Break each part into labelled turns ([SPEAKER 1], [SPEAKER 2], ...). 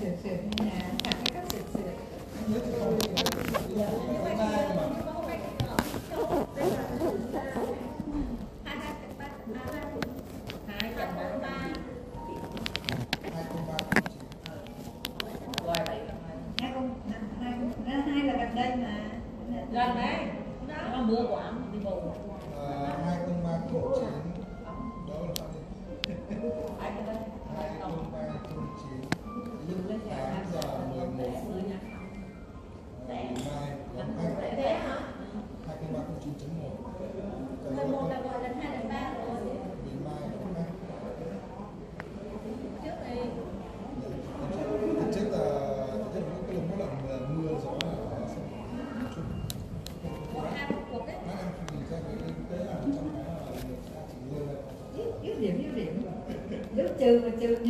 [SPEAKER 1] sửa sửa nhà, cả cái cách sửa sửa.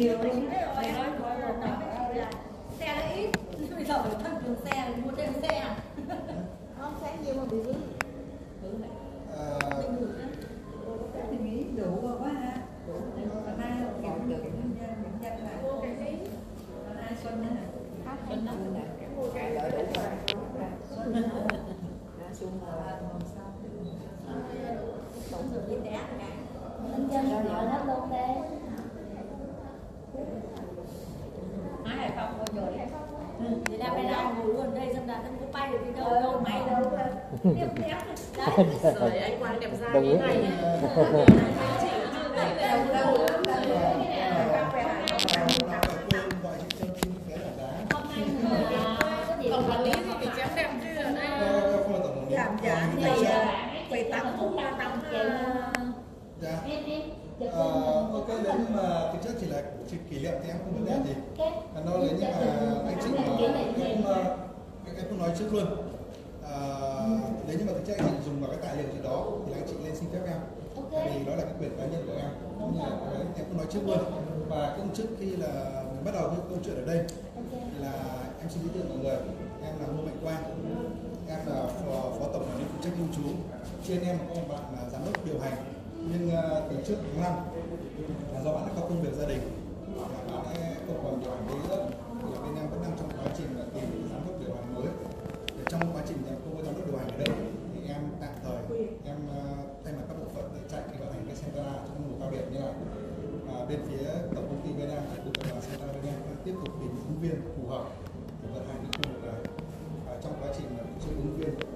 [SPEAKER 2] Really? Bộ.
[SPEAKER 3] trước
[SPEAKER 1] luôn.
[SPEAKER 4] Và công chức khi là bắt đầu cái câu chuyện ở đây là em xin giới thiệu mọi người. Em là ngô mạnh quang. Em là phó, phó tổng quản lý phụ trách lưu trú. Trên em có một bạn là giám đốc điều hành. Nhưng à, từ trước tháng năm là do bạn đã có công việc gia đình. Và bạn ấy không còn điều hành đấy thì bên em vẫn đang trong quá trình là tìm giám đốc điều hành mới. Để trong quá trình em không có giám đốc điều hành ở đây thì em tạm thời em à, thay mặt các bộ phận để chạy cái vận hành cái centra trong mùa cao điểm như là bên phía tổng công ty Vina và tập đoàn Santa Vina đã tiếp tục tìm ứng viên phù hợp để vận hành cái khu vực này. Trong quá trình mà ứng viên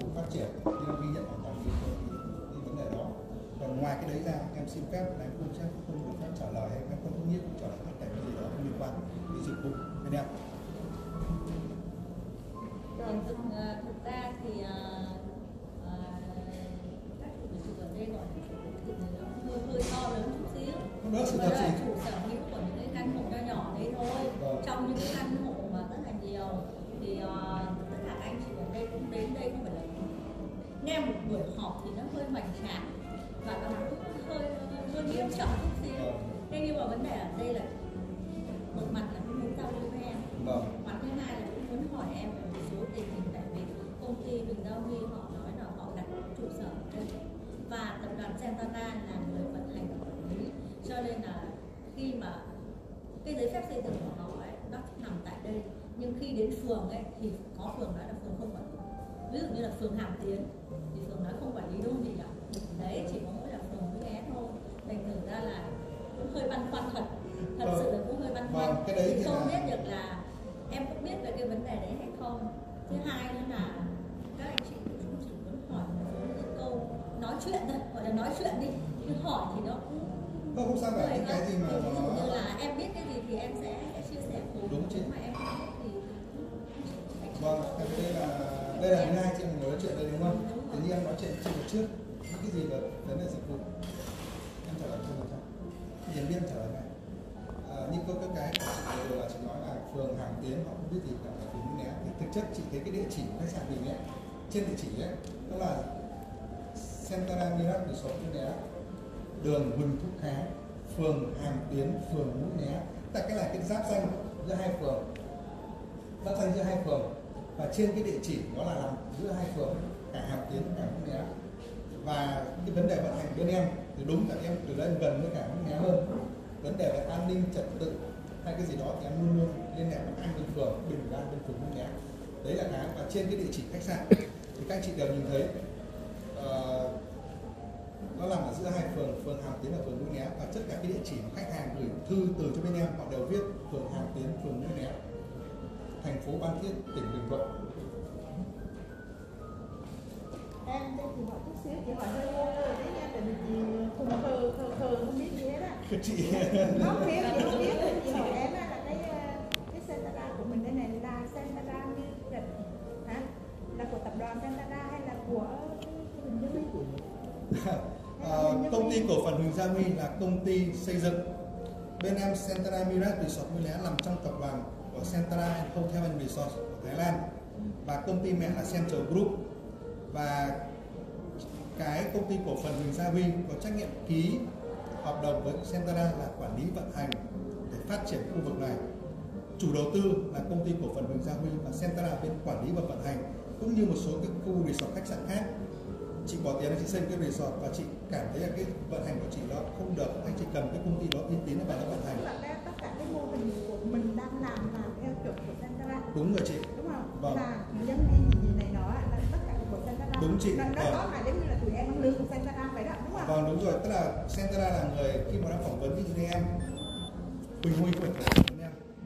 [SPEAKER 4] cùng phát triển. Nên ghi nhận hoàn toàn cái vấn đề đó. Còn ngoài cái đấy ra, em xin phép là em không chắc, không được phép.
[SPEAKER 3] vấn đề ở đây là một mặt là cũng muốn giao lưu với em.
[SPEAKER 4] Vâng.
[SPEAKER 3] mặt thứ hai là cũng muốn hỏi em về một số tình hình tại vì công ty bình giao huy họ nói là họ đặt trụ sở ở đây và tập đoàn Santana là người vận hành và quản lý. Cho nên là khi mà cái giấy phép xây dựng của họ ấy nó nằm tại đây. Nhưng khi đến phường ấy thì có phường nói là phường không quản lý. Ví dụ như là phường hàm tiến thì phường nói không quản lý đâu gì cả đấy chỉ có mỗi là phường với bé thôi. Thành thử ra là cũng hơi băn khoăn thật. Thật sự là cũng hơi băn khoăn.
[SPEAKER 4] Vâng, cái đấy thì
[SPEAKER 3] không
[SPEAKER 4] là-
[SPEAKER 3] biết được là em có biết về cái vấn đề đấy hay không. Thứ hai nữa là các anh chị cũng chỉ muốn hỏi một những câu nói chuyện thôi gọi là nói chuyện đi. Chứ hỏi thì nó cũng
[SPEAKER 4] Không, không sao cả, những cái gì mà
[SPEAKER 3] ví dụ như là em biết cái gì thì em sẽ, sẽ chia sẻ cùng.
[SPEAKER 4] Đúng.
[SPEAKER 3] Nếu mà em không biết thì
[SPEAKER 4] Vâng, đây là đây là thứ hai chị mình nói chuyện đây đúng không? Như em nói chuyện trên một trước những cái gì về vấn đề dịch vụ? Em trả lời cho người ta. biên trở này. À, như có các cái của chị là chị nói là phường Hàm Tiến họ không biết gì cả về phường Né thì thực chất chị thấy cái địa chỉ của khách sạn mình ấy trên địa chỉ ấy đó là Centara Mirat Resort Mũi Né đường Huỳnh Thúc Kháng, phường Hàm Tiến phường Mũi Né tại cái là cái giáp danh giữa hai phường giáp danh giữa hai phường và trên cái địa chỉ nó là nằm giữa hai phường cả Hàm Tiến cả Mũi Né và cái vấn đề vận hành bên em thì đúng là em từ đây em gần với cả Mũi Né hơn. Vấn đề về an ninh trật tự hay cái gì đó thì em luôn luôn liên hệ với anh bình phường bình ủy ban phường Mũi Né đấy là cái và trên cái địa chỉ khách sạn. Thì các anh chị đều nhìn thấy uh, nó nằm ở giữa hai phường phường Hàm Tiến và phường Mũi Né. Và tất cả cái địa chỉ mà khách hàng gửi thư từ cho bên em họ đều viết phường Hàm Tiến phường Mũi Né thành phố Phan Thiết tỉnh Bình Thuận.
[SPEAKER 5] Em cho chị hỏi chút xíu chị hỏi hơi ngu thôi đấy nha tại vì khờ khờ khờ không biết gì hết á
[SPEAKER 4] chị.
[SPEAKER 5] Không biết chị không biết chị hỏi em á là cái ờ, cái Santara của mình đây này là Santara như Trịnh hả? Là của tập đoàn Santara hay là của Huỳnh
[SPEAKER 4] Ờ, công ty cổ phần Huỳnh Gia Huy là công ty xây dựng. Bên em Centara Mirat Resort Mũi Né nằm trong tập đoàn của Centara and Hotel and Resort của Thái Lan. Và công ty mẹ là Central Group. Và cái công ty cổ phần Huỳnh Gia Huy có trách nhiệm ký hợp đồng với Centara là quản lý vận hành để phát triển khu vực này. Chủ đầu tư là công ty cổ phần Huỳnh Gia Huy và Centara bên quản lý và vận hành cũng như một số cái khu resort khách sạn khác. Chị bỏ tiền ra chị xây cái resort và chị cảm thấy là cái vận hành của chị nó không được. Anh chị cần cái công ty đó uy tín và nó vận hành.
[SPEAKER 5] Tất cả cái mô hình của mình đang làm là theo chuẩn của Santara
[SPEAKER 4] đúng rồi chị.
[SPEAKER 5] Đúng không?
[SPEAKER 4] Vâng.
[SPEAKER 5] là giống như gì này nó là tất cả của Santara
[SPEAKER 4] Đúng chị.
[SPEAKER 5] nó, nó có là tụi em lương vậy đó đúng không
[SPEAKER 4] vâng đúng rồi. Tức là Centara là người khi mà đang phỏng vấn như em Huỳnh Huy của em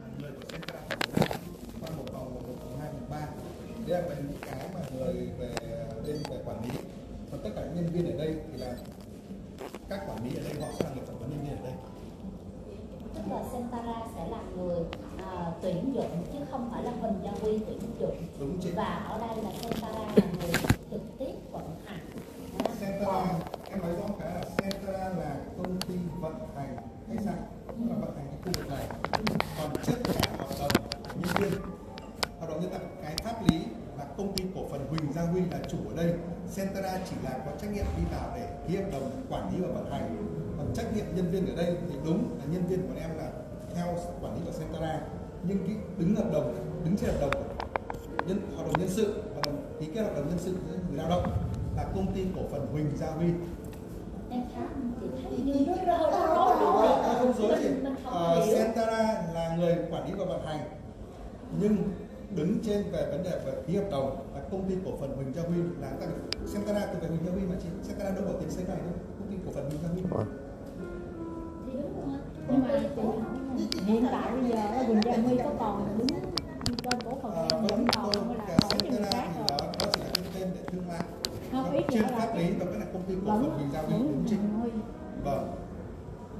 [SPEAKER 4] mà người của Centara phỏng vấn em. Qua một vòng một một vòng hai vòng ba. Đấy là những cái mà người về bên về quản lý còn tất cả những nhân viên ở đây thì là các quản lý ở đây họ sẽ là người phỏng vấn nhân viên ở đây.
[SPEAKER 6] Tức là Sentara sẽ là người à, tuyển dụng chứ không phải là Huỳnh Gia Huy tuyển dụng.
[SPEAKER 4] Đúng chị.
[SPEAKER 6] Và ở đây là người trực tiếp vận hành Đó.
[SPEAKER 4] Centara
[SPEAKER 6] Còn
[SPEAKER 4] em nói rõ cái là Centara là công ty vận hành khách sạn tức là vận hành cái khu vực này còn tất cả hợp đồng của nhân viên hợp đồng nhân tạo cái pháp lý là công ty cổ phần Huỳnh Gia Huy là chủ ở đây Centara chỉ là có trách nhiệm đi vào để ký hợp đồng quản lý và vận hành còn trách nhiệm nhân viên ở đây thì đúng là nhân viên của em là theo lý của Centara nhưng cái đứng hợp đồng đứng trên hợp đồng nhân hợp đồng nhân sự hợp đồng ký kết hợp đồng nhân sự với người lao động là công ty cổ phần Huỳnh Gia Huy À, không? dối gì
[SPEAKER 6] hiểu.
[SPEAKER 4] Centara là người quản lý và vận hành nhưng đứng trên về vấn đề về ký hợp đồng là công ty cổ phần Huỳnh Gia Huy là các Centara từ về Huỳnh Gia Huy mà chị Centara đâu có tiền xây này đâu. Công ty cổ phần Huỳnh Gia Huy
[SPEAKER 7] nhưng mà chị hiện tại bây giờ Quỳnh Gia Huy có còn đứng trên cổ phần em
[SPEAKER 4] vẫn
[SPEAKER 7] còn hay là đổi cho người khác rồi?
[SPEAKER 4] Cái tên
[SPEAKER 7] không
[SPEAKER 4] trên
[SPEAKER 7] nữa là
[SPEAKER 4] pháp lý nó vẫn là công ty cổ phần Huỳnh Gia
[SPEAKER 7] vẫn
[SPEAKER 4] đúng vâng.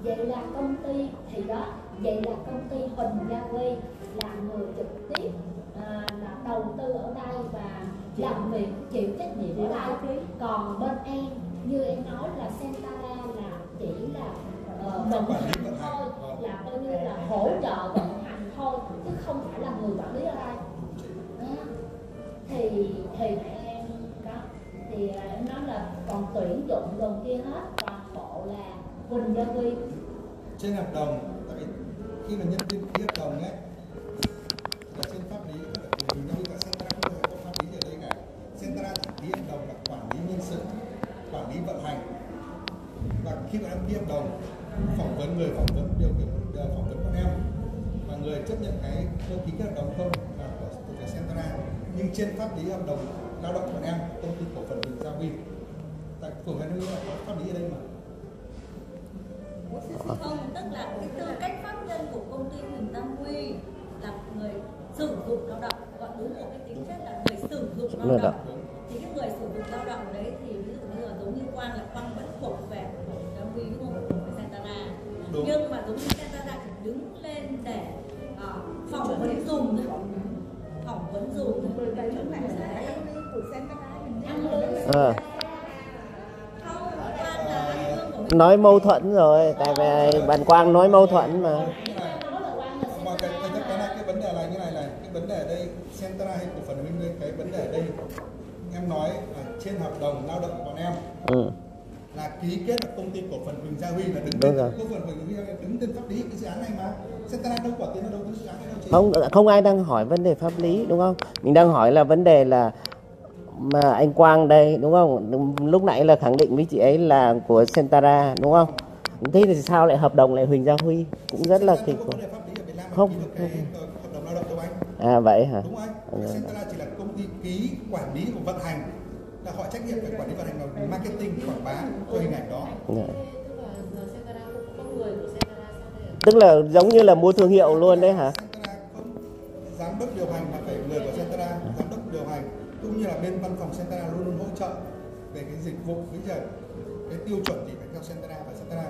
[SPEAKER 6] Vậy là công ty thì đó vậy là công ty Huỳnh Gia Huy là người trực tiếp à, là đầu tư ở đây và làm việc chịu trách nhiệm ở đây. Còn bên em như em nói là Sentara là chỉ là vận hành thôi là coi như là hỗ trợ vận hành thôi chứ không phải là người quản lý ở đây. Thì thì em đó thì em nói là còn tuyển dụng đồ kia hết toàn bộ là Huỳnh Gia Huy.
[SPEAKER 4] Trên hợp đồng tại vì khi mà nhân viên ký hợp đồng ấy là trên pháp lý Huỳnh Gia Huy và Centara không có pháp lý ở đây cả. Centara chỉ ký hợp đồng là quản lý nhân sự quản lý vận hành. Và khi mà em ký hợp đồng vấn người phỏng vấn điều kiểu đều phỏng vấn con em. Và người chấp nhận cái đơn ký hợp đồng không là của từ phía Centara nhưng trên pháp lý hợp đồng lao động bọn em công ty cổ phần Bình Gia Huy tại phường Hà Nội có pháp lý ở đây mà.
[SPEAKER 3] Không tức là cái tư cách pháp nhân của công ty Huỳnh Tam Huy là người sử dụng lao động. Gọi đúng một cái tính chất là người sử dụng lao động. thì cái người sử dụng lao động đấy thì ví dụ như là giống như Quang là Quang vẫn Đúng. nhưng mà giống như Santana chỉ đứng lên để ờ, phỏng vấn dùng. Phỏng vấn. Dùng.
[SPEAKER 8] Ờ.
[SPEAKER 3] mình.
[SPEAKER 8] Nói mâu thuẫn rồi tại vì bạn Quang nói mâu thuẫn mà.
[SPEAKER 4] Mà cái, cái, cái, này cái vấn đề là như này này. Cái vấn đề ở đây Centra hay cổ phần Minh cái vấn đề ở đây em nói là trên hợp đồng lao động của bọn em.
[SPEAKER 8] Ừ.
[SPEAKER 4] là ký kết là công ty cổ phần Huỳnh Gia Huy là đứng
[SPEAKER 8] Đúng
[SPEAKER 4] tên
[SPEAKER 8] rồi.
[SPEAKER 4] cổ phần Huỳnh Gia Huy đứng tên pháp lý cái dự án này mà Centra đâu có tiền đâu dự án này đâu chị
[SPEAKER 8] không không ai đang hỏi vấn đề pháp lý đúng không mình đang hỏi là vấn đề là mà anh Quang đây đúng không lúc nãy là khẳng định với chị ấy là của Sentara đúng không thế thì sao lại hợp đồng lại Huỳnh Gia Huy cũng rất là kỳ
[SPEAKER 4] không
[SPEAKER 8] cục Không,
[SPEAKER 4] ờ, hợp đồng lao động đâu anh
[SPEAKER 8] à vậy hả
[SPEAKER 4] đúng không anh Centra chỉ là công ty ký quản lý và vận hành là họ trách nhiệm về quản lý vận hành và marketing quảng bá cho hình ảnh đó.
[SPEAKER 8] Dạ. tức là giống như là mua thương hiệu luôn đấy hả?
[SPEAKER 4] Giám đốc điều hành là phải người của Centra giám đốc điều hành cũng như là bên văn phòng Centra luôn luôn hỗ trợ về cái dịch vụ. Bây giờ cái tiêu chuẩn thì phải theo Centra và Centra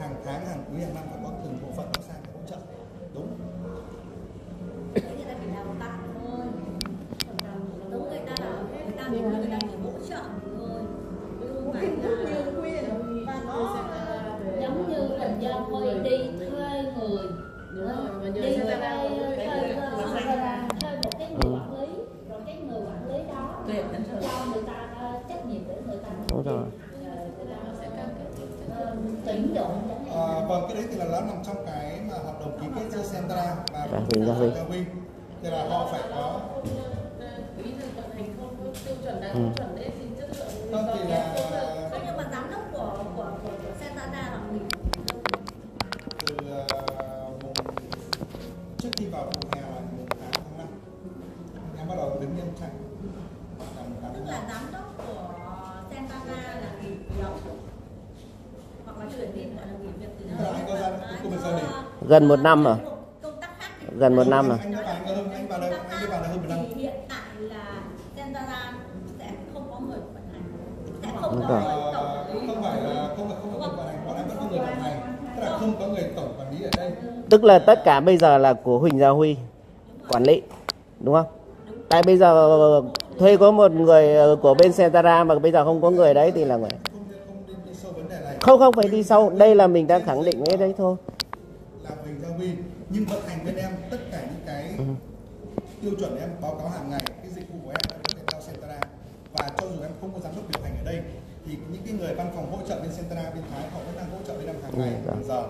[SPEAKER 4] hàng tháng hàng quý hàng năm phải có từng bộ phận nó sang để hỗ trợ. Đúng.
[SPEAKER 3] Đấy người ta người là người ta
[SPEAKER 6] giống như là do Huy đi thuê người đi thuê thuê thuê thuê một cái người quản lý rồi cái người quản lý đó
[SPEAKER 2] rồi.
[SPEAKER 6] cho người ta ờ, trách nhiệm để người ta
[SPEAKER 8] đúng rồi
[SPEAKER 6] ờ, tuyển dụng
[SPEAKER 4] À, vâng, cái đấy thì là nó nằm trong cái mà hợp đồng ký kết giữa Centra và
[SPEAKER 8] Huỳnh Gia. Huy.
[SPEAKER 4] Thì là họ phải có
[SPEAKER 8] Ừ.
[SPEAKER 4] vâng thì là
[SPEAKER 3] không có người vận hành. Sẽ không
[SPEAKER 8] Đúng
[SPEAKER 3] có
[SPEAKER 8] rồi.
[SPEAKER 4] không phải là không không có người vận hành bọn em vẫn có người vận hành. Tức là không có người tổng quản lý ở đây.
[SPEAKER 8] Tức là tất cả bây giờ là của Huỳnh Gia Huy quản lý đúng không? Tại bây giờ thuê có một người ờ, của bên Sentara mà bây giờ không có người đấy thì là người
[SPEAKER 4] không không đi, đi sâu vấn đề này.
[SPEAKER 8] Không không phải đi sâu. Đây là mình đang khẳng định cái đấy thôi
[SPEAKER 4] là Huỳnh Gia Huy nhưng vận hành bên em tất cả những cái
[SPEAKER 8] Ừ.
[SPEAKER 4] tiêu chuẩn em báo cáo hàng ngày cái dịch vụ của em có thể theo Centra và cho dù em không có giám đốc điều hành ở đây thì những cái người văn phòng hỗ trợ bên Centra bên Thái họ vẫn đang hỗ trợ bên em hàng ngày
[SPEAKER 8] rồi.
[SPEAKER 4] hàng giờ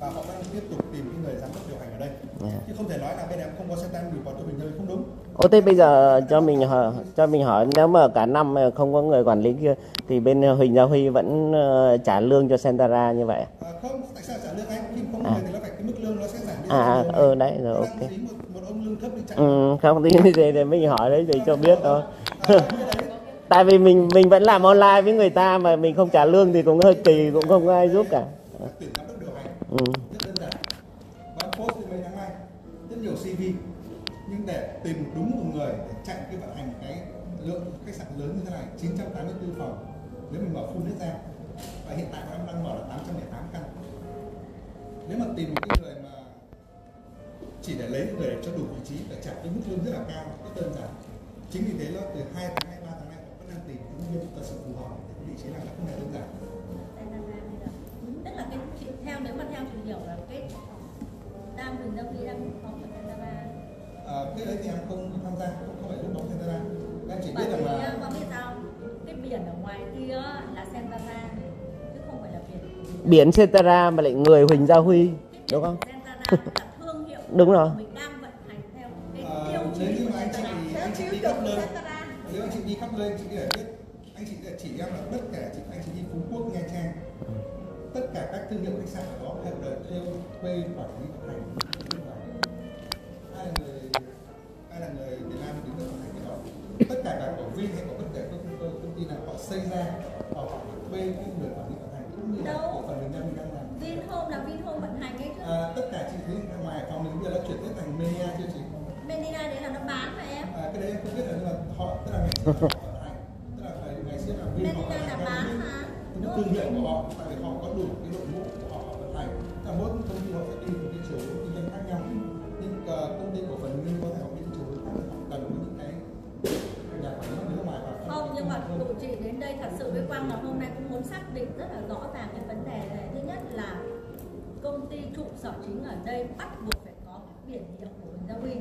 [SPEAKER 4] và họ vẫn đang tiếp tục tìm cái người giám đốc điều hành ở đây
[SPEAKER 8] Dạ.
[SPEAKER 4] chứ không thể nói là bên em không có Centra em report cho mình nơi không đúng
[SPEAKER 8] Ô thế bây giờ cho mình hỏi, cho mình hỏi nếu mà cả năm không có người quản lý kia thì bên Huỳnh Gia Huy vẫn ờ, trả lương cho Sentara như vậy à?
[SPEAKER 4] à, không tại sao trả lương anh khi không
[SPEAKER 8] À.
[SPEAKER 4] người thì nó phải cái mức lương nó sẽ giảm đi
[SPEAKER 8] À, à, ừ, đấy, rồi, ok.
[SPEAKER 4] một, một ông lương thấp chạy
[SPEAKER 8] Ừ, không thì để, để mình hỏi đấy để cho biết thôi
[SPEAKER 4] À, cái đấy
[SPEAKER 8] tại vì mình mình vẫn làm online với người ta mà mình không trả lương thì cũng hơi kỳ cũng không có ai giúp cả
[SPEAKER 4] là
[SPEAKER 8] ừ.
[SPEAKER 4] rất đơn giản. Bán post thì mấy tháng nay, rất nhiều cv nhưng để tìm đúng một người để chạy cái vận hành cái lượng khách sạn lớn như thế này 984 phòng. Nếu mình mở full hết ra, và hiện tại em đang mở là 808 căn. Nếu mà tìm một cái người mà chỉ để lấy người để cho đủ vị trí để trả cái mức lương rất là cao, rất đơn giản. Chính vì thế nó từ 2 tháng hay 3 tháng nay vẫn đang tìm những nhân thật sự phù hợp để vị trí này là không hề đơn giản.
[SPEAKER 3] Hiểu là cái đang Huỳnh Gia Huy đang có của Santana
[SPEAKER 4] À, cái đấy thì em không tham gia, không, không phải lúc bóng Santana. Em chỉ biết rằng là
[SPEAKER 3] con biết sao cái biển ở ngoài kia là Santana chứ không phải là biển
[SPEAKER 8] biển Sentara mà lại người Huỳnh Gia Huy đúng không?
[SPEAKER 3] Santana là thương hiệu
[SPEAKER 8] Đúng rồi.
[SPEAKER 3] mình đang vận hành theo cái
[SPEAKER 4] à,
[SPEAKER 3] tiêu chí của
[SPEAKER 4] anh chị
[SPEAKER 3] Santana
[SPEAKER 4] anh chị
[SPEAKER 5] theo
[SPEAKER 4] đi khắp nơi,
[SPEAKER 5] Santana
[SPEAKER 4] nếu anh chị đi khắp nơi biết anh chị chỉ em là tất cả chị anh chị đi Phú Quốc Nha Trang tất cả các thương hiệu khách sạn thuê quản lý vận hành nước ngoài. ai là người ai là người Việt Nam đứng ở vận hành cái đó tất cả cả của Vin hay của bất kể công, công, công ty nào họ xây ra họ thuê cái người quản lý vận hành cũng như là
[SPEAKER 3] Đâu.
[SPEAKER 4] cổ phần đang mình đang làm
[SPEAKER 3] Vinhome là Vinhome vận hành ấy chứ
[SPEAKER 4] à, tất cả thấy ở ngoài phòng mình bây giờ đã chuyển hết thành Media chưa chị
[SPEAKER 3] Medina đấy là nó bán mà em
[SPEAKER 4] à, cái đấy em không biết là nhưng mà họ tức là ngày xưa họ vận hành tức là ngày, xưa là Vin họ
[SPEAKER 3] Medina là bán mà đúng
[SPEAKER 4] thương hiệu của họ
[SPEAKER 3] đến đây thật sự với quang là hôm nay cũng muốn xác định rất là rõ ràng cái vấn đề này. Thứ nhất là công ty trụ sở chính ở đây bắt buộc phải có cái biển hiệu của Bình Gia Huy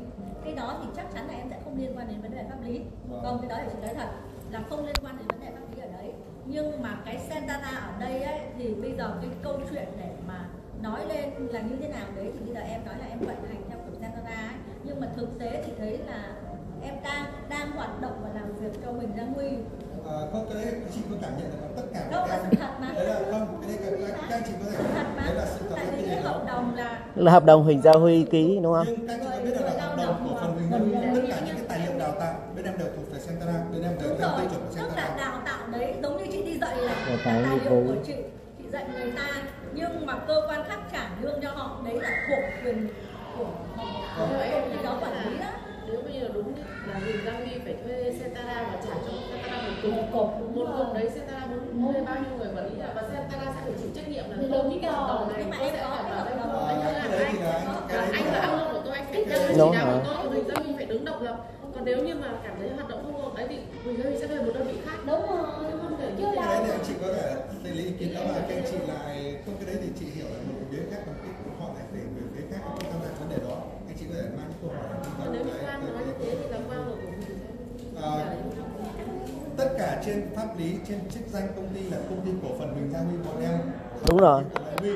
[SPEAKER 3] cái đó thì chắc chắn là em sẽ không liên quan đến vấn đề pháp lý.
[SPEAKER 4] Vâng.
[SPEAKER 3] không cái đó thì chị nói thật là không liên quan đến vấn đề pháp lý ở đấy. Nhưng mà cái Santana ở đây ấy thì bây giờ cái câu chuyện để mà nói lên là như thế nào đấy thì bây giờ em nói là em vận hành theo kiểu Santana ấy. Nhưng mà thực tế thì thấy là em đang đang hoạt động và làm việc cho Bình Gia Huy
[SPEAKER 4] Không cái đấy chị có cảm nhận là tất cả các em
[SPEAKER 3] sự thật mà.
[SPEAKER 4] đấy là không cái đấy các, các, các anh chị có thể
[SPEAKER 3] thật mà.
[SPEAKER 4] đấy là sự thật
[SPEAKER 3] tại
[SPEAKER 4] cái
[SPEAKER 3] vì hợp đồng là
[SPEAKER 8] là hợp đồng Huỳnh Gia Huy ký đúng không?
[SPEAKER 4] Nhưng các anh chị có biết là hợp đồng của phần mình tất cả những cái tài liệu đào tạo bên em đều thuộc về Centara bên em đều
[SPEAKER 3] đúng
[SPEAKER 4] theo
[SPEAKER 3] rồi
[SPEAKER 4] tiêu chuẩn của
[SPEAKER 3] tức là đào tạo đấy giống như chị đi dạy là tài liệu của chị chị dạy người ta. Nhưng mà cơ quan khác trả lương cho họ đấy là thuộc quyền của họ. Công ty đó quản lý đó
[SPEAKER 2] nếu bây giờ đúng là Huỳnh Gia Huy phải thuê Sentara và trả cho Sentara một cục.
[SPEAKER 6] Một đúng
[SPEAKER 2] một cục đấy Sentara muốn thuê bao nhiêu người quản lý và Sentara sẽ phải chịu trách nhiệm là
[SPEAKER 6] đúng
[SPEAKER 2] những cái hợp đồng này
[SPEAKER 3] Nhưng mà
[SPEAKER 2] tôi
[SPEAKER 3] em
[SPEAKER 2] sẽ
[SPEAKER 3] cái
[SPEAKER 2] bảo anh
[SPEAKER 3] đồng.
[SPEAKER 2] không anh
[SPEAKER 4] cái là
[SPEAKER 2] là
[SPEAKER 4] cái
[SPEAKER 2] anh là
[SPEAKER 4] là
[SPEAKER 2] owner của tôi anh phải
[SPEAKER 4] Cái đấy
[SPEAKER 2] chỉ đạo của tôi. Huỳnh Gia Huy phải đứng độc lập. Còn nếu như mà cảm thấy hoạt động không ổn đấy thì Huỳnh Gia Huy sẽ thuê một đơn vị khác.
[SPEAKER 6] Đúng rồi
[SPEAKER 2] không thể
[SPEAKER 6] chứ
[SPEAKER 4] cái
[SPEAKER 6] đâu
[SPEAKER 4] thì anh chị có thể để lý ý kiến đó mà các anh chị lại không cái đấy thì chị hiểu là một phía khác còn cái họ lại để về phía khác không tham gia vấn có thể mang câu hỏi
[SPEAKER 2] còn nếu như Quang nói như thế thì là Quang là của
[SPEAKER 4] À, tất cả trên pháp lý trên chức danh công ty là công ty cổ phần Huỳnh Gia Huy bọn em.
[SPEAKER 8] Đúng rồi.
[SPEAKER 4] Huy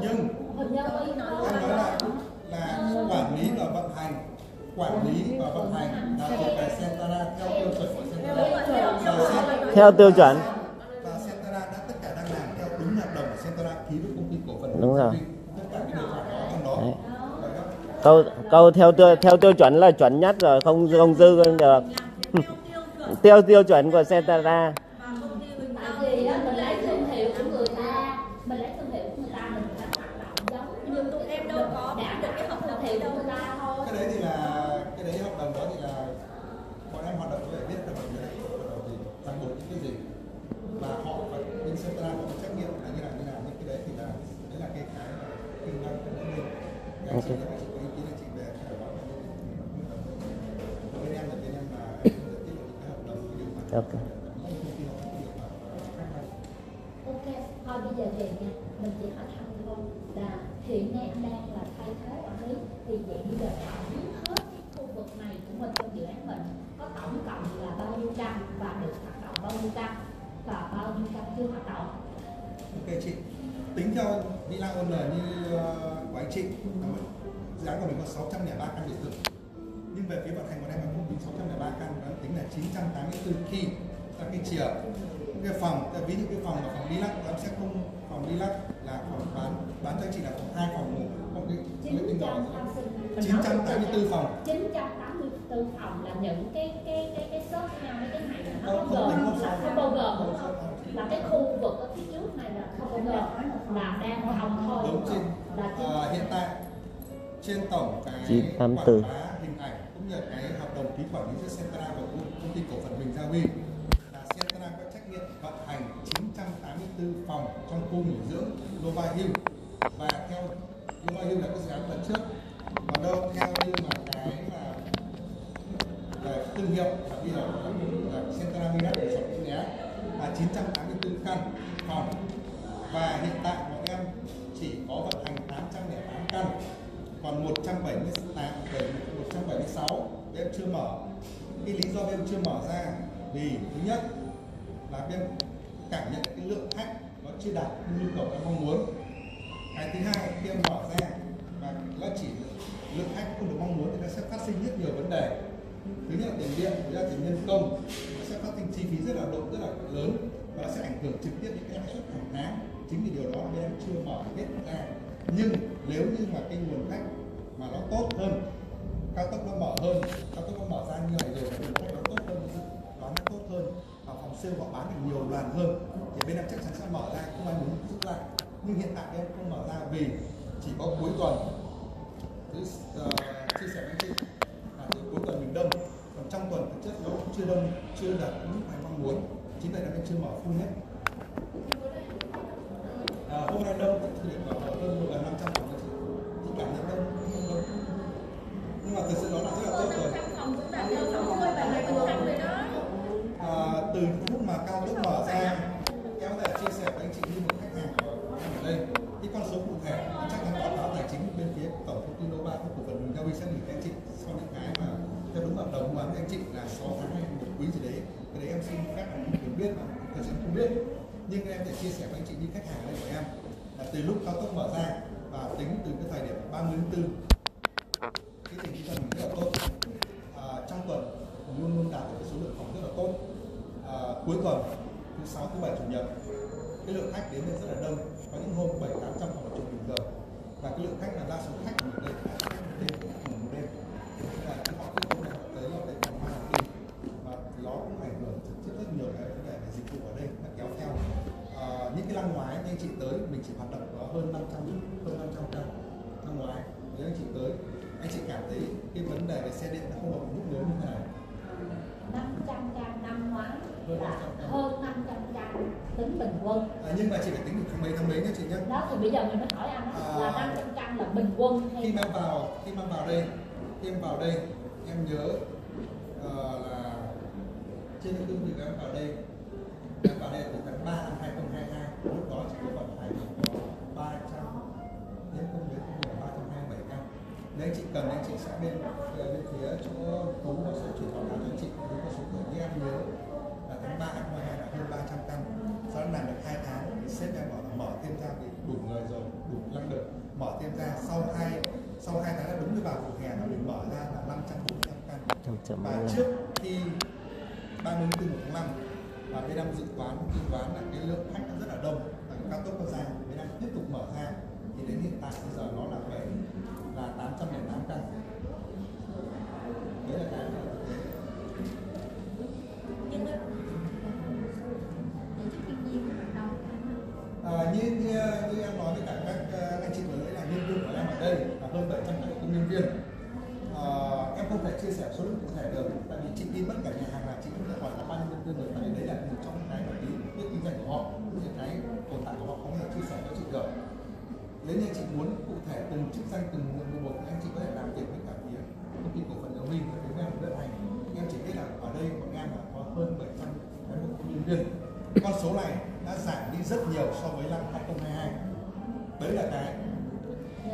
[SPEAKER 4] nhưng em nói lại là quản lý và vận hành. Quản lý và vận hành là thuộc về Centara theo tiêu chuẩn của Centara. Và,
[SPEAKER 8] theo tiêu chuẩn.
[SPEAKER 4] và Centara đã tất cả đang làm theo đúng hợp đồng của Centara ký với công ty cổ phần
[SPEAKER 8] Đúng rồi.
[SPEAKER 4] tất cả cái điều khoản đó trong đó
[SPEAKER 8] Đấy.
[SPEAKER 4] Đấy đó
[SPEAKER 8] câu câu theo tiêu theo tiêu chuẩn là chuẩn nhất rồi, không không dư được.
[SPEAKER 3] Tiêu tiêu chuẩn
[SPEAKER 8] của xe chuẩn của Sentara
[SPEAKER 3] và công ty Huỳnh Gia
[SPEAKER 6] tại
[SPEAKER 3] Huy
[SPEAKER 6] vì á, mình lấy thương hiệu của người ta mình lấy thương hiệu của người ta mình phải hoạt động giống như
[SPEAKER 3] nhưng tụi em đâu có
[SPEAKER 6] đã
[SPEAKER 3] được cái hợp
[SPEAKER 6] thương
[SPEAKER 3] đồng
[SPEAKER 6] hiệu
[SPEAKER 3] đấy
[SPEAKER 6] của
[SPEAKER 3] đâu
[SPEAKER 6] người ta thôi
[SPEAKER 4] cái đấy thì là cái đấy hợp đồng đó thì là bọn em hoạt động có thể biết hợp đồng đấy hợp đồng gì ràng buộc những cái gì và họ phải bên Centra họ có trách nhiệm là như nào như nào nhưng cái đấy thì là đấy là cái cái mà kinh doanh của những mình cái chị nếu mà chị có ý kiến là chị về phải nói là bên em là bên em là em sẽ tiết lộ những cái hợp đồng cái điều khoản
[SPEAKER 8] Ok.
[SPEAKER 4] mỗi công ty họ có cái điều khoản khác nhau
[SPEAKER 6] ok thôi bây giờ về nha. Mình chỉ hỏi thăm thôi là hiện nay anh đang là thay thế quản lý thì vậy bây giờ tổng hết cái khu vực này của mình trong dự án mình có tổng cộng là bao nhiêu căn và được hoạt động bao nhiêu căn và bao nhiêu căn chưa hoạt động?
[SPEAKER 4] Ok chị. Tính theo Villa Owner như uh, của anh chị mình- dự án của mình có 603 căn biệt thự nhưng về phía vận hành của em là không tính 603 căn mà tính là 984 key. Là cái chìa cái phòng tại ví dụ cái phòng là phòng đi lắc em sẽ không phòng đi lắc là phòng bán bán cho chị là phòng hai phòng ngủ không cái cái tinh gọn 984 phòng.
[SPEAKER 6] 984 phòng là những cái cái cái cái shop nhau mấy cái này là nó
[SPEAKER 4] không
[SPEAKER 6] không
[SPEAKER 4] không
[SPEAKER 6] gồm
[SPEAKER 4] không
[SPEAKER 6] là không bao gồm. Đúng
[SPEAKER 4] không
[SPEAKER 6] không là cái khu vực ở phía trước này là không bao gồm. Là đang phòng thôi.
[SPEAKER 4] Đúng chị
[SPEAKER 6] là
[SPEAKER 4] à, hiện tại trên tổng cái
[SPEAKER 8] 984.
[SPEAKER 4] quảng bá hình ảnh cũng như là cái hợp đồng ký quản lý giữa Centra và công ty cổ phần Bình Gia Huy. Là Centra có trách nhiệm vận hành 984 phòng trong khu nghỉ dưỡng Nova Hill. Và theo Nova Hill là cái dự án lần trước. Và đâu theo như mà cái là là thương hiệu và bây giờ là, là Centra Mirat Resort Mũi Né là 984 căn phòng. Và hiện tại bọn em chỉ có vận hành 808 căn còn 178 về 176 bên chưa mở. Cái lý do bên chưa mở ra vì thứ nhất là bên cảm nhận cái lượng khách nó chưa đạt nhu cầu em mong muốn. Cái thứ hai khi em mở ra và nó chỉ lượng khách không được mong muốn thì nó sẽ phát sinh rất nhiều vấn đề. Thứ nhất là tiền điện, thứ hai là tiền nhân công. Nó sẽ phát sinh chi phí rất là độ rất là lớn và nó sẽ ảnh hưởng trực tiếp đến cái lãi suất hàng tháng chính vì điều đó bên em chưa mở hết ra. Nhưng nếu như mà cái nguồn khách mà nó tốt hơn cao tốc nó mở hơn cao tốc nó mở ra như này rồi nguồn nó tốt hơn dự đoán nó tốt sale họ bán được nhiều đoàn hơn. Thì bên em chắc chắn sẽ mở ra không ai muốn rút lại. Nhưng hiện tại em không mở ra vì chỉ có cuối tuần. Thứ uh, ờ, chia sẻ với anh chị là từ cuối tuần mình đông. Còn trong tuần thực chất nó cũng chưa đông chưa đạt mức mà mong muốn. Chính tại là em chưa mở full hết. À, hôm nay đông thì điểm mở hơn một năm trăm phòng chị. Chị cảm nhận đông nhưng mà thực sự nó là rất là tốt rồi.
[SPEAKER 3] Phòng cũng đạt được 60 70 phần trăm rồi đó.
[SPEAKER 4] À, từ lúc mà cao tốc mở ra em có thể chia sẻ với anh chị như một khách hàng của ở đây. Cái con số cụ thể chắc chắn báo cáo tài chính bên phía tổng công ty Nova của cổ phần Bình Cao sẽ gửi anh chị sau những cái mà theo đúng hợp đồng với anh chị là 6 tháng hay một quý gì đấy. Cái đấy em xin phép là được biết mà thật sự không biết. Nhưng em thể chia sẻ với anh chị như khách hàng đây của em là từ lúc cao tốc mở ra và tính từ cái thời điểm 30 tháng 4 thì tình kinh mình rất là tốt à, trong tuần luôn luôn đạt được cái số lượng phòng rất là tốt à, cuối tuần thứ sáu thứ bảy chủ nhật cái lượng khách đến đây rất là đông có những hôm bảy tám trăm phòng chục bình thường và cái lượng khách là đa số khách ở đây là đêm ngủ một đêm Thế là khi họ cứ hôm nay họ tới họ đến phòng mai đi và nó cũng ảnh hưởng trực tiếp rất nhiều cái vấn đề về dịch vụ ở đây nó kéo theo à, những cái năm ngoái anh chị tới mình chỉ hoạt động có hơn 500 hơn 500 căn năm ngoái nếu anh chị tới anh chị cảm thấy cái vấn đề về xe điện nó không ở mức lớn như thế này
[SPEAKER 6] 500 căn năm ngoái là
[SPEAKER 4] 500 căn.
[SPEAKER 6] hơn 500 căn tính bình quân
[SPEAKER 4] à, nhưng mà chị phải tính được tháng mấy tháng mấy nhé chị nhé
[SPEAKER 6] đó thì bây giờ mình mới hỏi anh
[SPEAKER 4] À.
[SPEAKER 6] là 500 căn là bình quân hay
[SPEAKER 4] khi mà vào khi mà vào đây khi em vào đây em nhớ ờ, là trên cái cương vị em vào đây em vào đây từ tháng 3 năm 2022 lúc đó chỉ có vận hành có 300 nếu không nhớ không nhớ 327 căn anh chị cần anh chị sẽ bên bên phía chỗ tú nó sẽ chuyển cáo cho chị với con số như em nhớ là tháng 3 năm 2022 là hơn 300 căn sau đó làm được 2 tháng thì sếp em bảo là mở thêm ra thì đủ người rồi đủ năng lực. Mở thêm ra sau hai sau hai tháng là đúng cái vào mùa hè là mình mở ra là 545 căn.
[SPEAKER 8] Chậm chậm
[SPEAKER 4] và trước khi 34 tháng 5 và bên em dự toán dự đoán là cái lượng khách nó rất là đông và cao tốc nó ra bên em tiếp tục mở ra. Thì đến hiện tại bây giờ nó là bảy là 808 căn đấy là cái À, như, như như em nói với cả các uh, anh chị nãy là nhân viên của em ở đây là hơn 700 công nhân viên. À, em không thể chia sẻ số lượng cụ thể được tại vì chị đi bất cả nhà hàng là chị không thể hỏi là bao nhiêu nhân viên được tại vì đấy là một trong những cái mà tí biết kinh doanh của họ những cái tồn tại của họ không thể chia sẻ cho chị được nếu như anh chị muốn cụ thể từng chức danh từng một một một anh chị có thể làm việc với cả phía công ty cổ phần Đồng Minh. Và phía em vận hành em chỉ biết là ở đây bọn em là có hơn 700 cán bộ công nhân viên. Con số này đã giảm đi rất nhiều so với năm 2022 đấy là cái.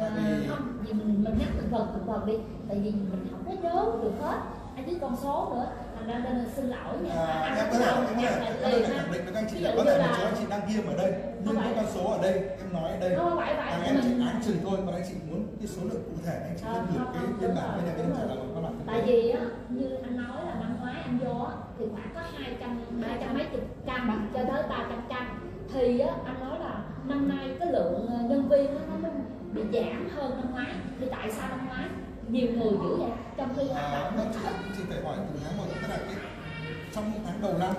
[SPEAKER 6] Ờ, không vì mình, mình nhắc từng phần từng phần đi. Tại vì mình không có nhớ được hết. Anh biết con số nữa là xin lỗi nha.
[SPEAKER 4] À, em
[SPEAKER 6] không
[SPEAKER 4] có thể em có thể
[SPEAKER 6] lại
[SPEAKER 4] khẳng định với các anh chị là có thể một số anh chị đang ghi ở đây nhưng
[SPEAKER 6] Không
[SPEAKER 4] cái con số ở đây em nói ở đây.
[SPEAKER 6] Không
[SPEAKER 4] là em chỉ án chừng thôi còn anh chị muốn cái số lượng cụ thể anh chị nên gửi
[SPEAKER 6] không,
[SPEAKER 4] cái
[SPEAKER 6] không,
[SPEAKER 4] biên bản bên
[SPEAKER 6] đúng
[SPEAKER 4] em trả lời các bạn
[SPEAKER 6] tại vì á như anh nói là năm ngoái anh vô thì khoảng có 200 200 mấy chục căn cho tới 300 căn thì á anh nói là năm nay cái lượng ờ, nhân viên á, nó bị giảm hơn năm ngoái. Thì tại sao năm ngoái nhiều người dữ vậy trong khi hoạt
[SPEAKER 4] à,
[SPEAKER 6] động
[SPEAKER 4] nó chị, chị phải hỏi từng tháng một tức là cái trong những tháng đầu năm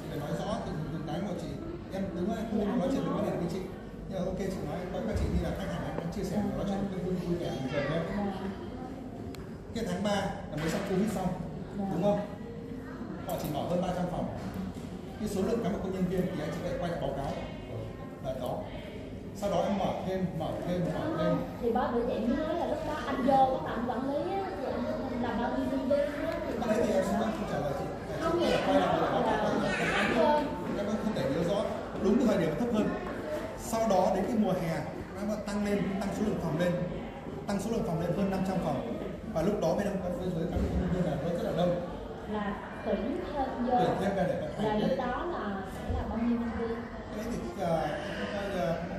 [SPEAKER 4] chị phải nói rõ từng từng tháng một chị. Em đứng lại không nói chuyện với vấn đề với chị. Nhưng mà ok chị nói với các chị như là khách hàng em chia sẻ nói chuyện với vui vui vẻ bình thường nhé. Cái tháng 3 là mới xong covid xong đúng không? Họ chỉ mở hơn 300 phòng. Cái số lượng cán bộ công nhân viên thì anh chị phải quay lại báo cáo. Ở đó sau đó em mở thêm mở thêm mở thêm.
[SPEAKER 6] thì bác bởi vậy mới nói là lúc đó anh vô có bạn quản lý á thì anh làm bao nhiêu nhân viên á thì
[SPEAKER 4] cái đấy thì em sẽ không trả lời chị.
[SPEAKER 6] Không thì
[SPEAKER 4] quay lại
[SPEAKER 6] là
[SPEAKER 4] các không thể nhớ rõ. Đúng thời điểm thấp hơn. Sau đó đến cái mùa hè nó đã tăng lên tăng số lượng phòng lên. Tăng số lượng phòng lên hơn 500 phòng. Và lúc đó bên có với với các nhân viên là nó rất là đông.
[SPEAKER 6] Là tuyển thêm vô.
[SPEAKER 4] Tuyển thêm ra để
[SPEAKER 6] là lúc đó là sẽ là bao nhiêu nhân viên?
[SPEAKER 4] Cái đấy thì uh,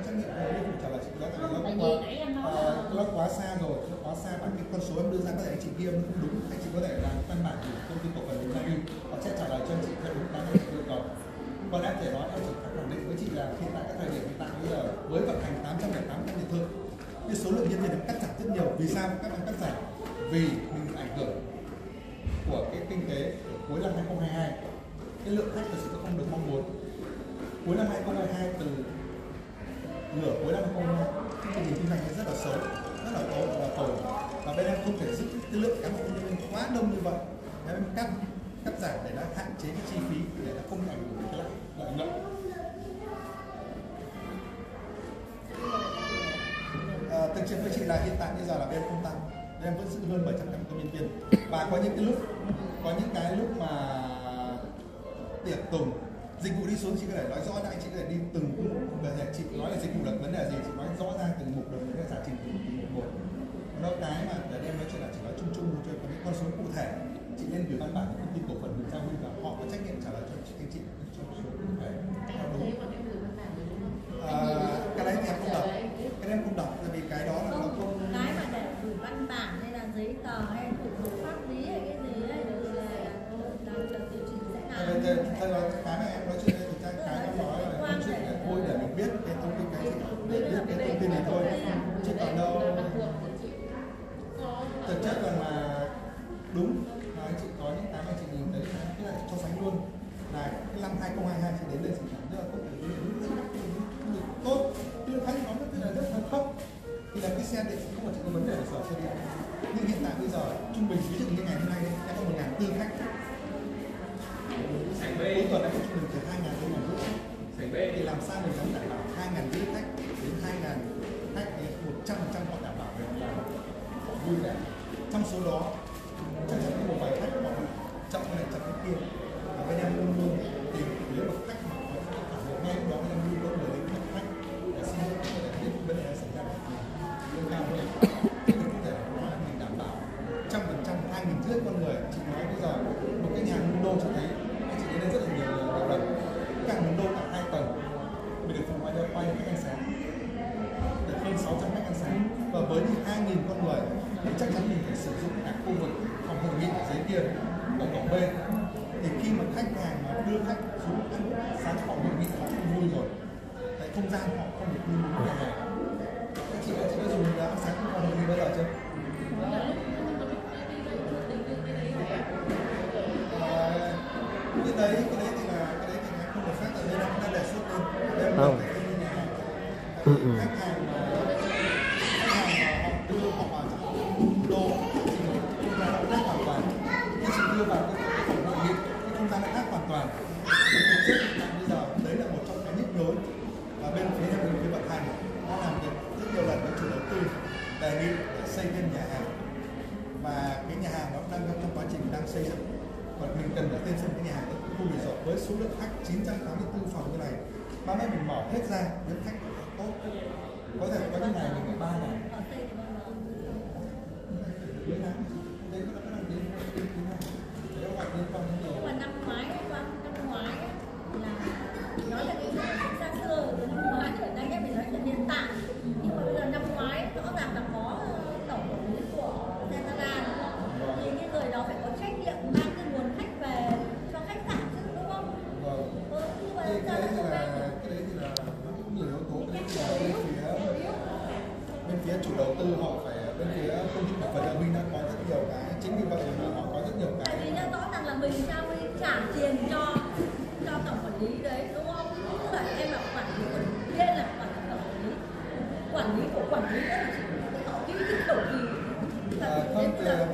[SPEAKER 4] quá xa rồi, nó quá xa và cái con số em đưa ra có thể anh chị kia cũng đúng. Anh chị có thể làm văn bản của công ty cổ phần chúng ta đi họ sẽ trả lời cho anh chị theo đúng cái yêu cầu còn. Em thể nói em chỉ khẳng định với chị là hiện tại các thời điểm hiện tại bây giờ với vận hành 808 căn biệt thự. Cái số lượng nhân viên được cắt giảm rất nhiều. Vì sao? Các em cắt giảm vì mình ảnh hưởng của cái kinh tế cuối năm 2022 cái lượng khách thực sự không được mong muốn. Cuối năm 2022 từ nửa cuối năm 2022 chương trình kinh doanh rất là xấu là tội và tồi và bên em không thể giữ cái lượng cán bộ công nhân viên quá đông như vậy. Em cắt cắt giảm để nó hạn chế cái chi phí để nó không ảnh hưởng đến cái lợi lợi nhuận. À, thực sự với chị là hiện tại bây giờ là bên không tăng bên em vẫn giữ hơn 700 trăm công nhân viên. Và có những cái lúc có những cái lúc mà tiệc tùng dịch vụ đi xuống chị có thể nói rõ lại chị có thể đi từng về chị nói là dịch vụ là vấn đề gì chị nói rõ ra từng mục được những cái giải trình. từng có cái mà để em nói chuyện là chỉ nói chung chung cho có những con số cụ thể chị nên gửi văn bản cho công ty cổ phần mình Giao Huy và họ có trách nhiệm trả lời cho chị anh chị cho số cụ thể cái đấy thì em không đọc cái đấy em không đọc là vì cái đó là nó
[SPEAKER 3] không cái mà để gửi văn bản hay là giấy tờ hay thủ tục pháp lý hay cái gì đấy là là tiêu chí sẽ làm
[SPEAKER 4] cái này em nói chuyện đúng. Nói chị có những cái mà chị nhìn thấy cái này cho sánh luôn. Là cái năm 2022 chị đến đây chị cảm rất là tốt đúng rất tốt. Nhưng thấy nó rất là rất là thấp. Thì là cái xe điện không phải chỉ có vấn đề là sở xe điện nhưng hiện tại bây giờ trung bình ví dụ như ngày hôm nay đã có một ngàn tư khách. Mỗi tuần đã có trung bình từ hai ngàn tới một rưỡi. Thì làm sao mình dám đảm bảo hai ngàn rưỡi khách đến hai ngàn khách thì một trăm phần trăm họ đảm bảo về là vui vẻ trong số đó mình
[SPEAKER 3] sao mới trả tiền cho cho tổng quản lý đấy đúng không? Lúc là em là quản lý của nên là quản lý tổng quản lý. Quản lý của quản lý đấy họ kỹ cái cầu kỳ thật
[SPEAKER 4] không, là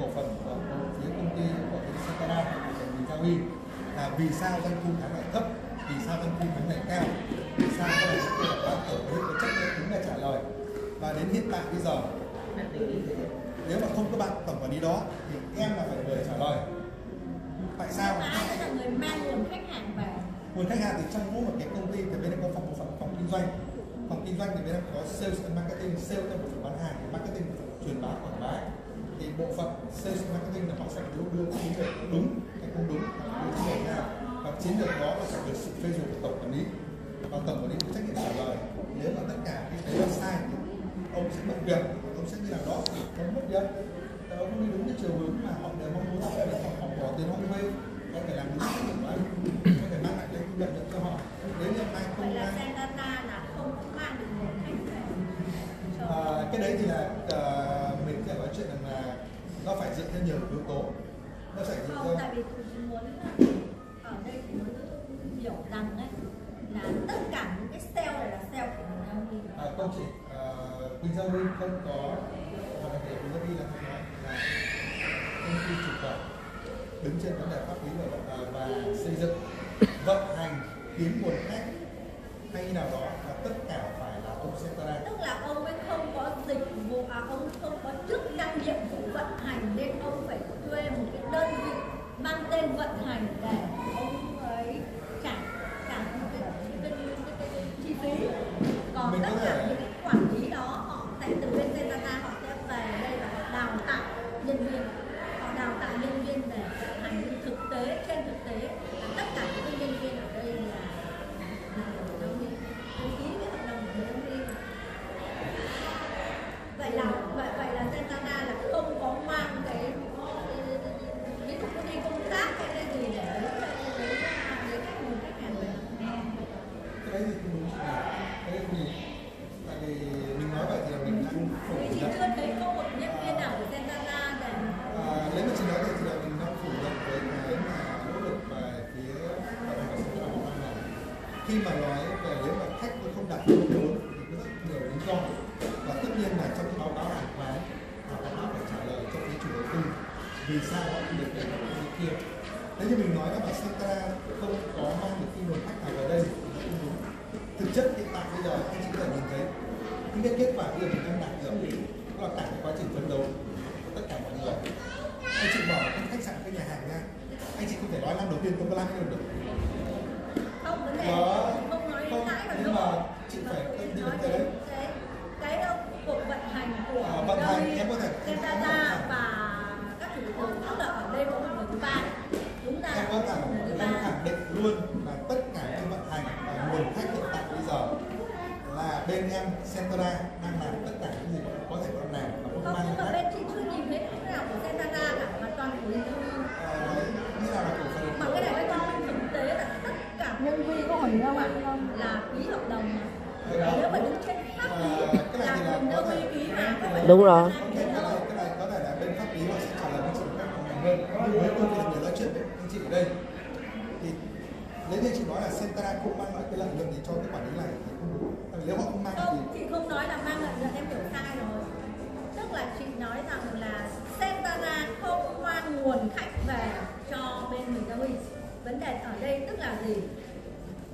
[SPEAKER 4] cổ phần của phía công ty của bên Centera của mình Cao Y là vì sao doanh thu tháng này thấp vì sao doanh thu tháng này cao vì sao các bạn có bạn tổng với có trách nhiệm đúng là trả lời. Và đến hiện tại bây giờ nếu mà không có bạn tổng quản lý đó thì em là phải người trả lời. Tại sao
[SPEAKER 3] mà ai là người mang nguồn khách hàng về?
[SPEAKER 4] Nguồn khách hàng thì trong mỗi một cái công ty thì bên đây có phòng bộ phận phòng kinh doanh. Phòng kinh doanh thì bên đây có sales and marketing sales là bộ phận bán hàng marketing truyền bá quảng bá thì bộ phận sales marketing là họ sẽ đưa đưa chiến lược đúng hay không đúng đưa chiến lược nào và chiến lược đó là sẽ được sự phê duyệt của tổng quản lý. Và tổng quản lý có trách nhiệm trả lời. Nếu mà tất cả cái đấy là sai thì ông sẽ bận việc ông sẽ đi làm đó ông mất việc ông không đi đúng cái chiều hướng mà họ đều mong muốn là họ, bỏ tiền ông thuê. Anh phải làm đúng trách nhiệm của anh anh phải mang lại cái lợi nhuận cho họ nếu như ai
[SPEAKER 3] vậy
[SPEAKER 4] không
[SPEAKER 3] là
[SPEAKER 4] mang
[SPEAKER 3] Santana là không mang được nguồn khách về cho
[SPEAKER 4] À, cái đấy thì là à, mình sẽ nói chuyện rằng là nó phải dựa theo nhiều yếu tố nó phải dựa
[SPEAKER 3] không
[SPEAKER 4] theo
[SPEAKER 3] tại vì tôi muốn ở đây thì muốn hiểu rằng ấy là tất cả những cái sale này là sale của mình đang đi.
[SPEAKER 4] À, không chỉ uh, Quỳnh Giao Linh không có và đặc biệt Quỳnh Giao Linh là
[SPEAKER 3] có là
[SPEAKER 4] thể người khẳng định luôn là tất cả cái vận hành và nguồn khách hiện tại bây giờ là bên em Centera đang làm tất cả những gì có thể có làm và không
[SPEAKER 3] không
[SPEAKER 4] mang
[SPEAKER 3] nhưng mà
[SPEAKER 4] khách
[SPEAKER 3] bên chị chưa nhìn thấy cái nào của Zentana cả mà toàn của
[SPEAKER 4] à, như nào là cổ phần.
[SPEAKER 3] Mà cái này nó thực tế là tất cả
[SPEAKER 7] nhân viên có hình không?
[SPEAKER 3] là ký hợp đồng mà. Nếu mà đứng trên pháp lý
[SPEAKER 4] này
[SPEAKER 3] là
[SPEAKER 4] thì là
[SPEAKER 3] mình đâu ký mà
[SPEAKER 8] Đúng rồi.
[SPEAKER 4] Là Centera không mang lại cái lợi nhuận gì cho cái quản lý này. Thì nếu họ không mang thì
[SPEAKER 3] không chị không nói là mang lợi nhuận em hiểu sai rồi. Tức là chị nói rằng là Sentana không mang nguồn khách về cho bên mình đâu vấn đề ở đây tức là gì?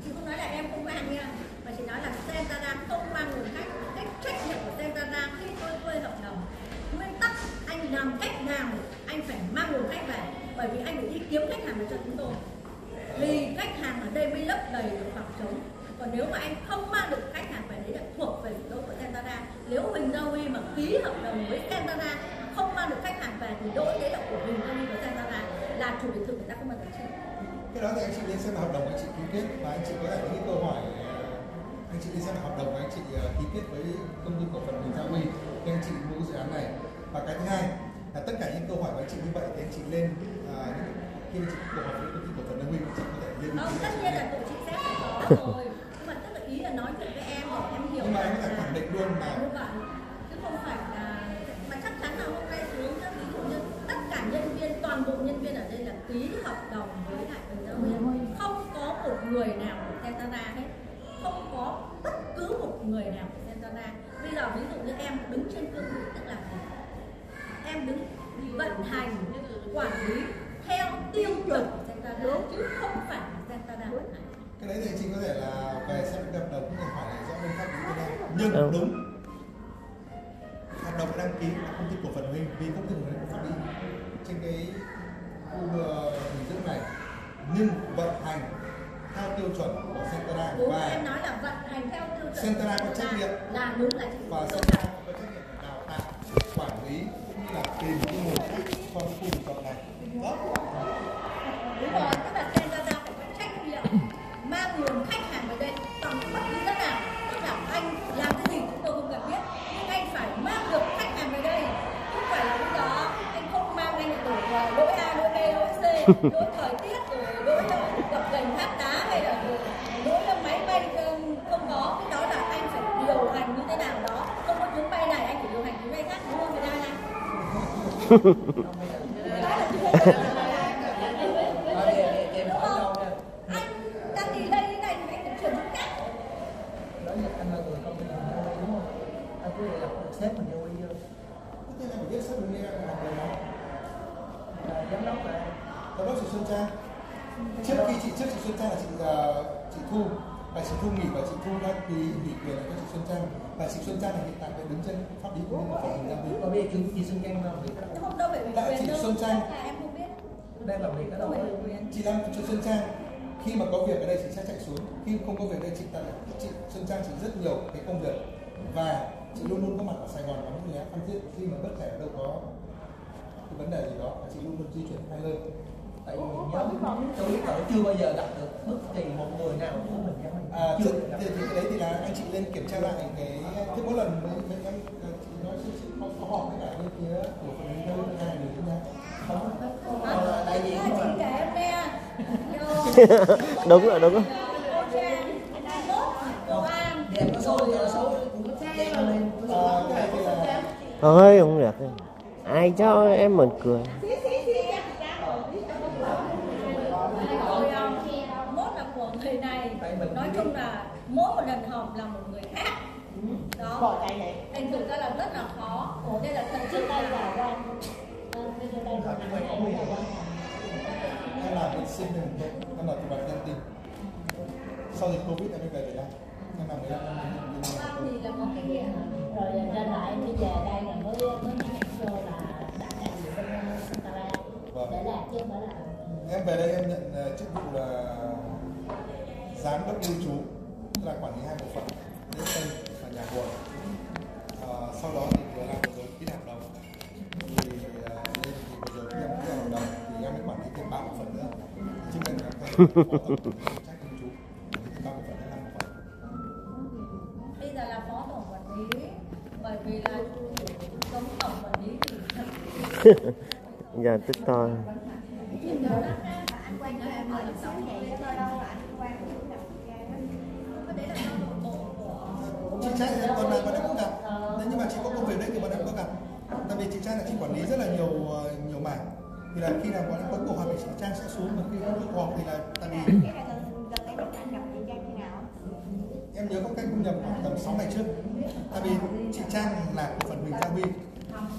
[SPEAKER 3] Chị không nói là em không mang nha mà chị nói là Sentana không mang nguồn khách. Cái trách nhiệm của Sentana khi tôi thuê hợp đồng nguyên tắc anh làm cách nào anh phải mang nguồn khách về. Bởi vì anh phải đi kiếm khách hàng cho chúng tôi hàng mới lấp đầy được khoảng trống. Còn nếu mà anh không mang được khách hàng về đấy là thuộc về lỗi của Santana nếu Huỳnh Giao Huy mà ký hợp đồng với Santana không mang được khách hàng về thì lỗi đấy là của Huỳnh Giao Huy và là chủ biệt thự người ta không bao giờ chịu
[SPEAKER 4] cái đó thì anh chị nên xem hợp đồng anh chị ký kết và anh chị có thể những câu hỏi ờ, anh chị đi xem hợp đồng của anh chị ờ, ký kết với công ty cổ phần mình Gia Huy khi anh chị mua dự án này. Và cái thứ hai là tất cả những câu hỏi của anh chị như vậy thì anh chị lên ờ, khi anh chị cổ hỏi với công ty cổ phần Bình Huy chị có
[SPEAKER 3] không
[SPEAKER 4] hệ
[SPEAKER 3] tất nhiên là tụi chị sẽ có rồi. Nhưng mà tức là ý là nói chuyện với em để em hiểu
[SPEAKER 4] nhưng mà em khẳng định luôn là
[SPEAKER 3] như vậy. Chứ không phải là mà chắc chắn là hôm nay xuống nhá, ví dụ như tất cả nhân viên toàn bộ nhân viên ở đây là ký hợp đồng với lại bình giáo viên không có một người nào của Sentara hết. Không có bất cứ một người nào của Sentara bây giờ ví dụ như em đứng trên cương vị tức là em đứng vận hành quản lý theo tiêu chuẩn chứ không phải
[SPEAKER 4] cái đấy thì chị có thể là về xem cái hợp đồng cũng phải hỏi rõ bên pháp lý bên em nhưng
[SPEAKER 8] Ừ.
[SPEAKER 4] đúng. Hợp đồng đăng ký là công ty cổ phần Huy vì công ty cổ phần pháp lý trên cái khu nghỉ dưỡng này. Nhưng vận hành theo tiêu chuẩn của Centara
[SPEAKER 3] đúng
[SPEAKER 4] và
[SPEAKER 3] em nói là vận hành theo tiêu chuẩn
[SPEAKER 4] Sentara có trách nhiệm.
[SPEAKER 3] Là đúng là chị
[SPEAKER 4] và
[SPEAKER 3] đúng
[SPEAKER 4] Centara có trách nhiệm đào tạo quản lý cũng như là tìm cái nguồn khách cho khu resort này đó
[SPEAKER 3] thời tiết lỗi gặp gành thác đá hay là lỗi máy bay không không có cái đó là anh phải điều hành như thế nào đó không có chuyến bay này anh phải điều hành chuyến bay khác đúng không người ta cái đúng không anh đang đi đây này thì anh phải chuyển chỗ khác.
[SPEAKER 9] đó anh là người công ty mình đâu đúng không anh cứ gặp sếp mình vô đi vô
[SPEAKER 4] tất nhiên biết sếp mình nghe làm người đó
[SPEAKER 9] là giám đốc là
[SPEAKER 4] giám đốc chị Xuân Trang? Trước khi chị trước chị Xuân Trang là chị ờ, chị Thu. Và chị Thu nghỉ và chị Thu đăng ký ủy quyền cho chị Xuân Trang. Và chị Xuân Trang là hiện tại đang đứng trên pháp lý của mình của mình đang
[SPEAKER 9] có biết chứng chị Xuân Trang làm việc ở đâu
[SPEAKER 3] không đâu phải ủy
[SPEAKER 4] chị Xuân Trang.
[SPEAKER 3] Chắc là em không biết.
[SPEAKER 9] Đang làm việc ở đâu?
[SPEAKER 4] Chị làm cho Xuân Trang. Khi mà có việc ở đây chị sẽ chạy xuống. Khi không có việc ở đây chị ta chị Xuân Trang chị rất nhiều cái công việc. Và chị luôn luôn có mặt ở Sài Gòn và những người Phan Thiết khi mà bất kể ở đâu có cái vấn đề gì đó chị luôn luôn di chuyển hai nơi
[SPEAKER 9] tại vì nhóm tôi biết là chưa bao giờ gặp được bất kỳ một người nào của mình giống mình
[SPEAKER 4] à,
[SPEAKER 9] chưa
[SPEAKER 4] thì, thì, cái đấy thì là anh chị lên kiểm tra lại cái thế mỗi lần mấy mấy em à, chị nói chị, chị có, có họp với cả bên phía của phần nơi hai người với nhau
[SPEAKER 9] không Ờ, đại diện
[SPEAKER 3] chị kể em nghe.
[SPEAKER 8] Đúng rồi đúng rồi.
[SPEAKER 4] Cái thì là
[SPEAKER 8] thôi không được. Ai cho em mình cười
[SPEAKER 3] rồi um, mốt là của người này nói chung là mỗi một lần họp là một người khác đó
[SPEAKER 5] bỏ chạy này.
[SPEAKER 3] Thành thử ra là rất là khó. Đây là thật
[SPEAKER 6] trước đây
[SPEAKER 3] là
[SPEAKER 6] là quan đây là quan là quan
[SPEAKER 4] em làm vệ sinh đường em là tập đoàn nhân tình. Sau dịch covid em mới về Việt Nam. Em làm 15 năm Nam
[SPEAKER 3] thì là có kinh nghiệm
[SPEAKER 6] rồi ra lại mới về đây là mới mới nhận vô là đại đại diện bên
[SPEAKER 4] Vâng.
[SPEAKER 6] để làm chứ không phải là
[SPEAKER 4] em về đây em nhận ờ, chức vụ là giám đốc lưu trú tức là quản lý hai bộ phận. Tân và nhà buồn Ờ, sau đó thì vừa làm vừa rồi ký hợp đồng. Thì ờ, lên thì vừa rồi khi em ký hợp đồng thì em mới quản lý thêm ba bộ phận nữa. Chứ cần là tổng phụ trách thì ba bộ phận năm bộ phận.
[SPEAKER 3] Bây giờ là phó tổng quản lý bởi vì là giống tổng quản lý thì thật
[SPEAKER 8] giờ tức thôi
[SPEAKER 3] chuyện đó là anh quan cho em là tổng
[SPEAKER 5] vậy cho đâu là anh quan cũng gặp chị Trang đó.
[SPEAKER 3] cái đấy là do nội bộ của
[SPEAKER 4] chị trai thì em còn là bọn em cũng gặp nếu như mà chị có công việc đấy thì bọn em có gặp trai là chị quản lý rất là nhiều ờ, nhiều mảng. Thì là khi nào bọn em có cuộc họp thì chị trang sẽ xuống mà khi có cuộc họp thì là tại vì
[SPEAKER 5] em Trang
[SPEAKER 4] nhớ có cách không nhầm khoảng tầm 6 ngày trước. Tại vì chị Trang là của phần Huỳnh Gia Huy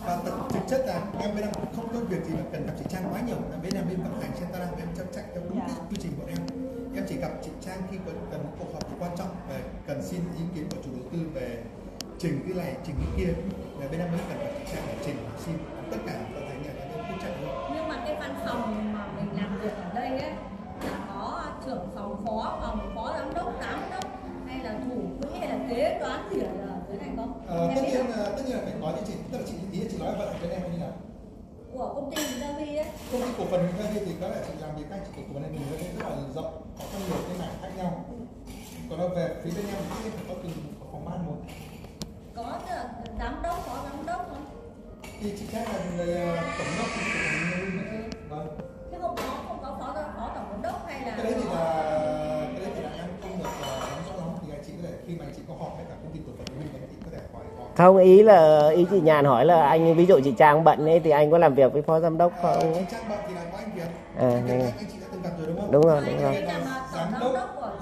[SPEAKER 4] và thực, thực chất là em bên em không có việc gì mà cần gặp chị Trang quá nhiều. Là bên em bên vận hành Centara em chăm chạy theo đúng cái quy trình của em. Em chỉ gặp chị Trang khi có cần một cuộc họp quan trọng về cần xin ý kiến của chủ đầu tư về trình cái này trình cái kia là bên em mới cần chị Trang để trình xin tất cả các thành nhà em cứ chạy thôi
[SPEAKER 3] nhưng mà cái văn phòng mà mình làm việc ở đây ấy là có trưởng phòng phó phòng phó giám đốc giám đốc hay là thủ quỹ hay là kế toán gì ở dưới này không?
[SPEAKER 4] Ờ, tất nhiên là tất nhiên là phải có chứ chị tức là chị ý chị nói hành bên em như nào
[SPEAKER 3] của công ty Gia Vi ấy.
[SPEAKER 4] Công ty cổ phần Huy thì có lẽ chị làm việc anh chị cổ phần này mình rất là rộng có rất nhiều cái mảng khác nhau. Còn đâu về phía bên em thì phải có từng phòng ban một
[SPEAKER 3] có chứ giám đốc có giám đốc không
[SPEAKER 4] thì chị khác là người à, tổng đốc cũng vâng.
[SPEAKER 3] Thế không có không có phó phó tổng giám đốc hay là cái đấy thì là cái đấy thì là em
[SPEAKER 8] không
[SPEAKER 4] được à, nắm rõ lắm. Thì chị có thể khi mà anh chị có họp với cả công ty cổ phần của mình thì có thể hỏi không
[SPEAKER 8] ý là ý chị nhàn hỏi là anh ví dụ chị trang bận ấy thì anh có làm việc với phó giám đốc không
[SPEAKER 4] à, trang bận thì là có anh việc
[SPEAKER 8] à,
[SPEAKER 4] anh, anh chị đã từng gặp rồi đúng không?
[SPEAKER 8] Đúng rồi đúng rồi.
[SPEAKER 4] giám đốc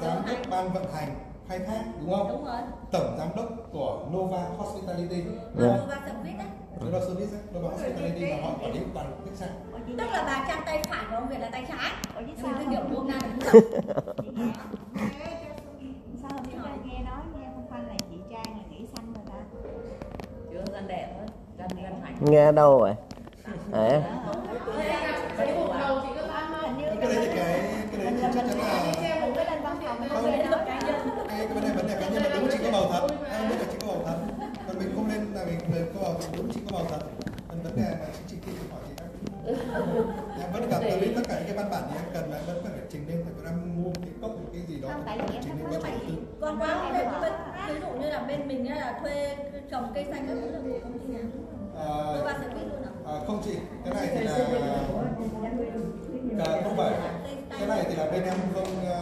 [SPEAKER 4] giám đốc ban vận hành khai thác đúng không?
[SPEAKER 3] Đúng rồi.
[SPEAKER 4] Tổng giám đốc của Nova Hospitality.
[SPEAKER 8] Dạ.
[SPEAKER 3] Nova Service đấy
[SPEAKER 4] Nova Service ấy, Nova Hospitality là họ quản lý toàn khách sạn.
[SPEAKER 3] Tức là bà trang tay phải và ông Việt là tay trái.
[SPEAKER 5] Dưới
[SPEAKER 3] mình
[SPEAKER 5] sao
[SPEAKER 3] cứ
[SPEAKER 5] không?
[SPEAKER 3] hiểu luôn na
[SPEAKER 5] sao hôm trước nghe nói nghe không phải là chị Trang là nghĩ xanh rồi ta.
[SPEAKER 1] Chưa gan đẹp phải.
[SPEAKER 8] Nghe đâu rồi? Đấy
[SPEAKER 2] cái hộp đầu chị cứ ăn
[SPEAKER 5] hình như
[SPEAKER 4] cái đấy thì cái cái đấy thì chắc chắn là
[SPEAKER 2] xem một
[SPEAKER 5] với lên văn phòng
[SPEAKER 4] không
[SPEAKER 5] mình
[SPEAKER 4] cái cái vấn đề vấn đề cá nhân là đúng chị có bầu thật em biết là chị có bầu thật còn mình không nên là mình người có bầu thì đúng chị có bầu thật còn vấn đề mà chị chị kia hỏi thì em gặp tại vì tất cả những cái văn bản thì em cần là vẫn phải trình lên tại vì em mua cái cốc một cái gì đó phải
[SPEAKER 5] em
[SPEAKER 4] trình lên
[SPEAKER 5] mắc
[SPEAKER 4] trình. tư
[SPEAKER 3] còn qua bên, bên ví dụ như là bên mình là thuê trồng cây xanh các thứ là của công ty nào? Nova
[SPEAKER 4] à,
[SPEAKER 3] Service luôn à?
[SPEAKER 4] à, không chị cái này thì là à, không phải. Cái này thì là bên em không à,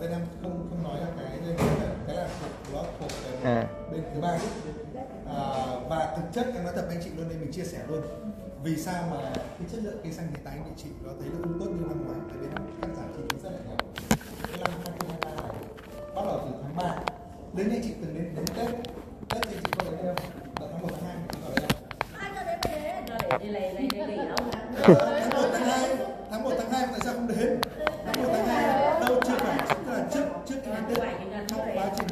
[SPEAKER 4] bên em không không nói ra cái là cái là thuộc đó thuộc về
[SPEAKER 8] à.
[SPEAKER 4] Bên thứ ba. À, và thực chất em nói thật với anh chị luôn đây mình chia sẻ luôn vì sao mà cái chất lượng cây xanh hiện tại anh chị nó thấy nó không tốt như năm ngoái? Tại vì năm cắt giảm chi phí rất là nhiều cái năm 2023 này bắt đầu từ tháng 3 đến anh chị từng đến đến tết. Tết thì chị có đến không Vào tháng 1 tháng 2 chị có đến
[SPEAKER 3] đến
[SPEAKER 1] để đi lầy lầy lầy lầy đâu
[SPEAKER 4] tháng 1 tháng 2 tháng 1 tháng 2 tại sao không đến? Tháng 1 tháng 2 đâu chưa phải tức là trước trước cái ngày tết trong quá trình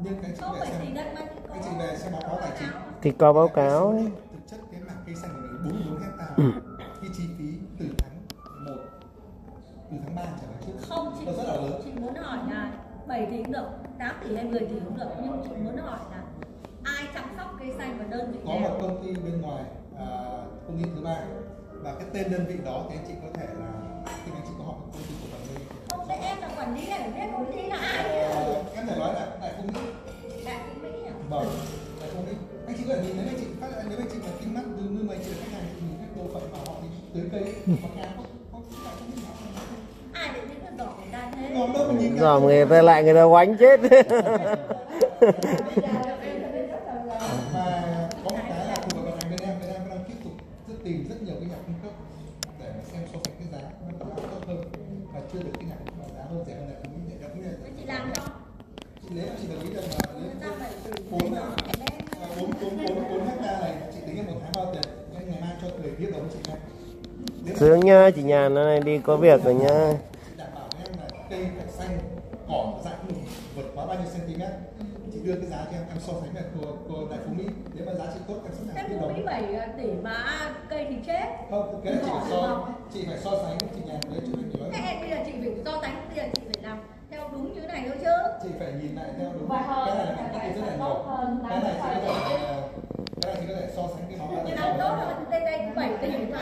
[SPEAKER 4] nhưng không về
[SPEAKER 3] phải
[SPEAKER 4] xem anh chị về xem báo cáo tài chính.
[SPEAKER 8] thì có báo cáo ấy.
[SPEAKER 4] thực chất cái mảng cây xanh của mình 44 hectare. Cái chi phí từ tháng 1 từ tháng 3 trở về trước.
[SPEAKER 3] Không chị
[SPEAKER 4] rất là lớn.
[SPEAKER 3] chị muốn hỏi là 7 tỷ cũng được 8 tỷ hay 10 tỷ cũng được nhưng chị muốn hỏi là ai chăm sóc cây xanh và đơn vị
[SPEAKER 4] có một công ty bên ngoài à, công ty thứ ba và cái tên đơn vị đó thì anh chị có thể là khi anh chị có hỏi công ty của phần đây
[SPEAKER 3] không để em là quản lý này phải biết công ty là ai
[SPEAKER 4] Ờ, em thể nói là đại công ty
[SPEAKER 3] đại cũng mỹ à?
[SPEAKER 4] Vâng đại công ty anh chị có thể nhìn nếu anh chị phát nếu anh chị có kính mắt từ như mà anh chị là khách hàng thì nhìn cái bộ phận mà họ đi tưới cây hoặc nhà không không không đại công ty nào
[SPEAKER 3] ai để biết được đỏ người ta thế?
[SPEAKER 4] Còn đâu mình nhìn cái-
[SPEAKER 8] dòm người ta lại người ta quánh chết sướng nhá chị nhàn nó này đi có việc rồi nhá.
[SPEAKER 4] Chị đảm bảo với em là cây phải xanh cỏ được vượt quá bao nhiêu cm chị đưa cái giá cho em em so sánh với cô cô đại phú mỹ. Nếu mà giá trị tốt em biết
[SPEAKER 3] phú
[SPEAKER 4] đầu
[SPEAKER 3] mỹ 7 tỷ mà cây thì chết.
[SPEAKER 4] Không cái này chị phải so chị phải so sánh chị nhà đấy chị nói
[SPEAKER 3] thế em bây giờ chị phải so sánh bây giờ chị phải làm theo đúng như này thôi chứ.
[SPEAKER 4] Chị phải nhìn lại theo đúng
[SPEAKER 6] Và
[SPEAKER 4] cái này là cắt đi rất là
[SPEAKER 6] tốt
[SPEAKER 4] nhiều.
[SPEAKER 6] hơn,
[SPEAKER 4] cái này
[SPEAKER 6] làm phải
[SPEAKER 4] thể cái này chị có thể so sánh cái
[SPEAKER 3] nào tốt
[SPEAKER 4] chính
[SPEAKER 3] là đây đây 7 tỷ mà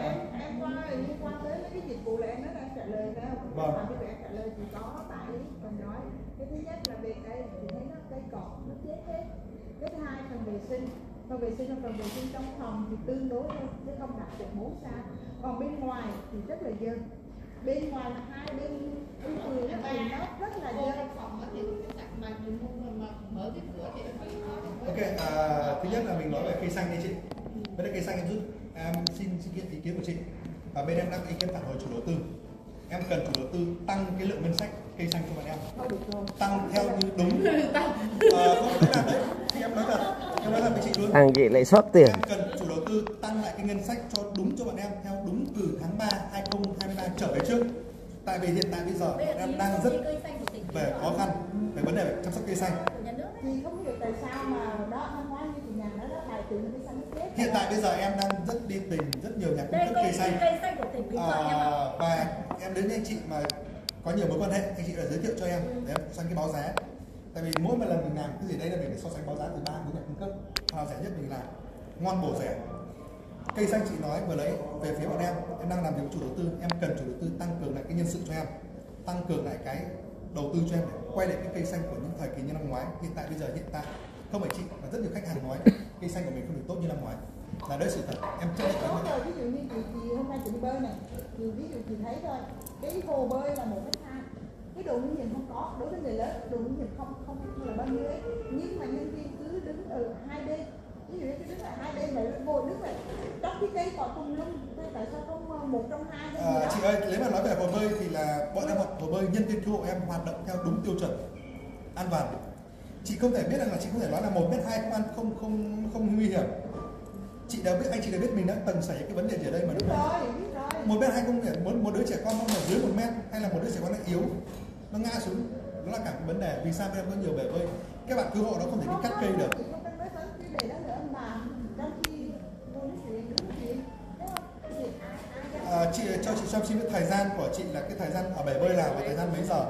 [SPEAKER 5] em em qua liên quan tới mấy cái dịch vụ là em nói là em trả lời không?
[SPEAKER 4] Vâng.
[SPEAKER 5] Cái việc em trả lời chỉ có tại phần nói cái thứ nhất là về đây thì thấy nó cây cỏ nó chết hết. Cái thứ hai phần vệ sinh. Phần vệ sinh là phần vệ sinh trong phòng thì tương đối thôi chứ không đạt được bốn sao. Còn bên ngoài thì rất là dơ bên ngoài là hai bên bên thì nó rất là dơ
[SPEAKER 4] ok à, thứ nhất là mình nói về cây xanh đi chị. Bên đây cây xanh em rút. Em xin xin ý kiến của chị. Và bên em có ý kiến phản hồi chủ đầu tư. Em cần chủ đầu tư tăng cái lượng ngân sách cây xanh cho bọn em. Tăng theo như đúng.
[SPEAKER 2] Tăng.
[SPEAKER 4] Ờ, không là đấy thì em nói thật. Em nói thật với chị luôn.
[SPEAKER 8] Thằng chị lại sót tiền.
[SPEAKER 4] em cần chủ đầu tư tăng lại cái ngân sách cho đúng cho bọn em theo đúng từ tháng 3 2023 trở về trước tại vì hiện tại bây giờ
[SPEAKER 3] Bây
[SPEAKER 4] đang
[SPEAKER 3] công
[SPEAKER 4] rất về khó khăn về vấn đề chăm sóc cây xanh.
[SPEAKER 3] Của nhà nước
[SPEAKER 5] Thì không hiểu tại sao mà đó năm ngoái như chị nhà nó đã tài tử cái xanh chết.
[SPEAKER 4] hiện tại bây giờ em đang rất đi tìm rất nhiều nhà cung
[SPEAKER 3] đây
[SPEAKER 4] cấp cây xanh.
[SPEAKER 3] cây xanh của tỉnh bình thuận em ạ?
[SPEAKER 4] À, và em đến với anh chị mà có nhiều mối quan hệ anh chị đã giới thiệu cho em để em so sánh cái báo giá. Tại vì mỗi một lần mình làm cái gì đấy là mình phải so sánh báo giá từ ba bốn nhà cung cấp. Nào rẻ nhất mình làm ngon bổ rẻ cây xanh chị nói vừa lấy về phía bọn em. Em đang làm việc với chủ đầu tư. Em cần chủ đầu tư tăng cường lại cái nhân sự cho em. Tăng cường lại cái đầu tư cho em để quay lại cái cây xanh của những thời kỳ như năm ngoái. Hiện tại bây giờ hiện tại không phải chị mà rất nhiều khách hàng nói cây xanh của mình không được tốt như năm ngoái. Là đấy sự thật. Em cái
[SPEAKER 5] rồi, ví dụ như chị, chị hôm nay chị bơi này. Thì ví dụ chị thấy thôi cái hồ bơi là một cái hai cái độ nguy hiểm không có. Đối với người lớn độ nguy hiểm không không là bao nhiêu ấy. Nhưng mà nhân viên cứ đứng ở hai bên ví dụ cứ đứng ở hai bên này ngồi đứng lại trong cái cây cỏ tùm lum tại sao không một trong hai
[SPEAKER 4] À, chị ơi, nếu mà nói về hồ bơi thì là bọn em học hồ bơi nhân viên cứu hộ em hoạt động theo đúng tiêu chuẩn an toàn. Chị không thể biết rằng là chị không thể nói là một mét hai không ăn không không không nguy hiểm. Chị đã biết anh chị đã biết mình đã từng xảy cái vấn đề gì ở đây mà đúng
[SPEAKER 5] rồi
[SPEAKER 4] Một mét hai không nguy hiểm, một, một đứa trẻ con nó dưới một mét hay là một đứa trẻ con nó yếu nó ngã xuống đó là cả cái vấn đề. Vì sao em có nhiều bể bơi? Các bạn cứu hộ nó không thể đi cắt cây được
[SPEAKER 5] chị không cần nói tới cái đề đó nữa mà trong khi vô nói chuyện đúng chuyện đúng không thì ai ai dám
[SPEAKER 4] À, chị cho chị cho xin biết thời gian của chị là cái thời gian ở bể bơi là và thời gian mấy giờ?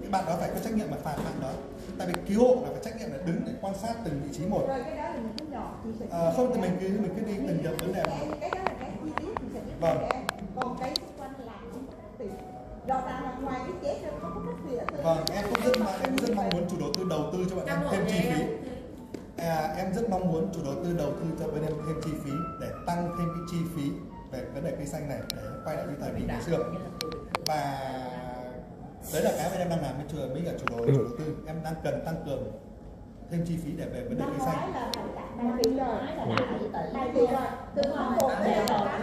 [SPEAKER 4] Cái bạn đó phải có trách nhiệm mà phạt bạn đó. Tại vì cứu hộ là phải trách nhiệm là đứng để quan sát từng vị trí một.
[SPEAKER 5] Rồi cái đó là những cái nhỏ sẽ
[SPEAKER 4] à, không thì mình cứ mình cứ đi từng nhập vấn đề
[SPEAKER 5] cái, cái đó là cái chi tiết chị sẽ biết
[SPEAKER 4] Vâng.
[SPEAKER 5] còn cái xung quanh là gì rõ ràng là ngoài cái chết ra có gì nữa
[SPEAKER 4] vâng em cũng rất mà em rất mong muốn chủ đầu tư đầu tư cho bọn em thêm chi phí. À, em rất mong muốn chủ đầu tư đầu tư cho bên em thêm chi phí để tăng thêm cái chi phí về vấn đề cây xanh này để quay lại như thời kỳ ngày xưa. và đấy là cái mà em đang làm với chủ với cả chủ đầu, chủ đầu tư. Em đang cần tăng cường thêm chi phí để về vấn đề cây xanh.
[SPEAKER 6] là là
[SPEAKER 5] một
[SPEAKER 6] Ờ,
[SPEAKER 3] là
[SPEAKER 6] là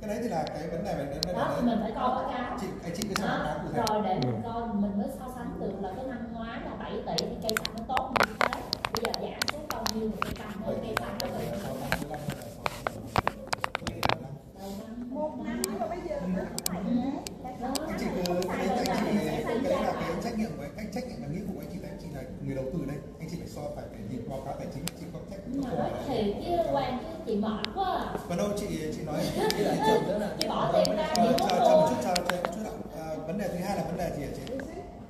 [SPEAKER 4] cái đấy thì là cái vấn đề về đề
[SPEAKER 6] đó mình phải coi báo cáo.
[SPEAKER 4] Chị anh chị cứ xem báo cáo cụ thể.
[SPEAKER 6] Rồi để mình coi mình mới so sánh được là cái năm ngoái là 7 tỷ thì cây xanh nó tốt như thế. Bây giờ giảm xuống bao nhiêu thì cây
[SPEAKER 5] không phải
[SPEAKER 4] anh chị anh chị là cái trách nhiệm của anh trách nhiệm anh chị là anh chị là người đầu tư đây anh chị phải so phải phải nhìn báo cáo tài chính chị có trách
[SPEAKER 6] nhưng chứ quan chứ chị mệt quá
[SPEAKER 4] còn đâu chị chị nói
[SPEAKER 9] lại là
[SPEAKER 6] chị bỏ tiền ra chị
[SPEAKER 4] chờ chờ một chút chờ chờ một chút ạ à, vấn đề thứ hai là vấn đề gì hả chị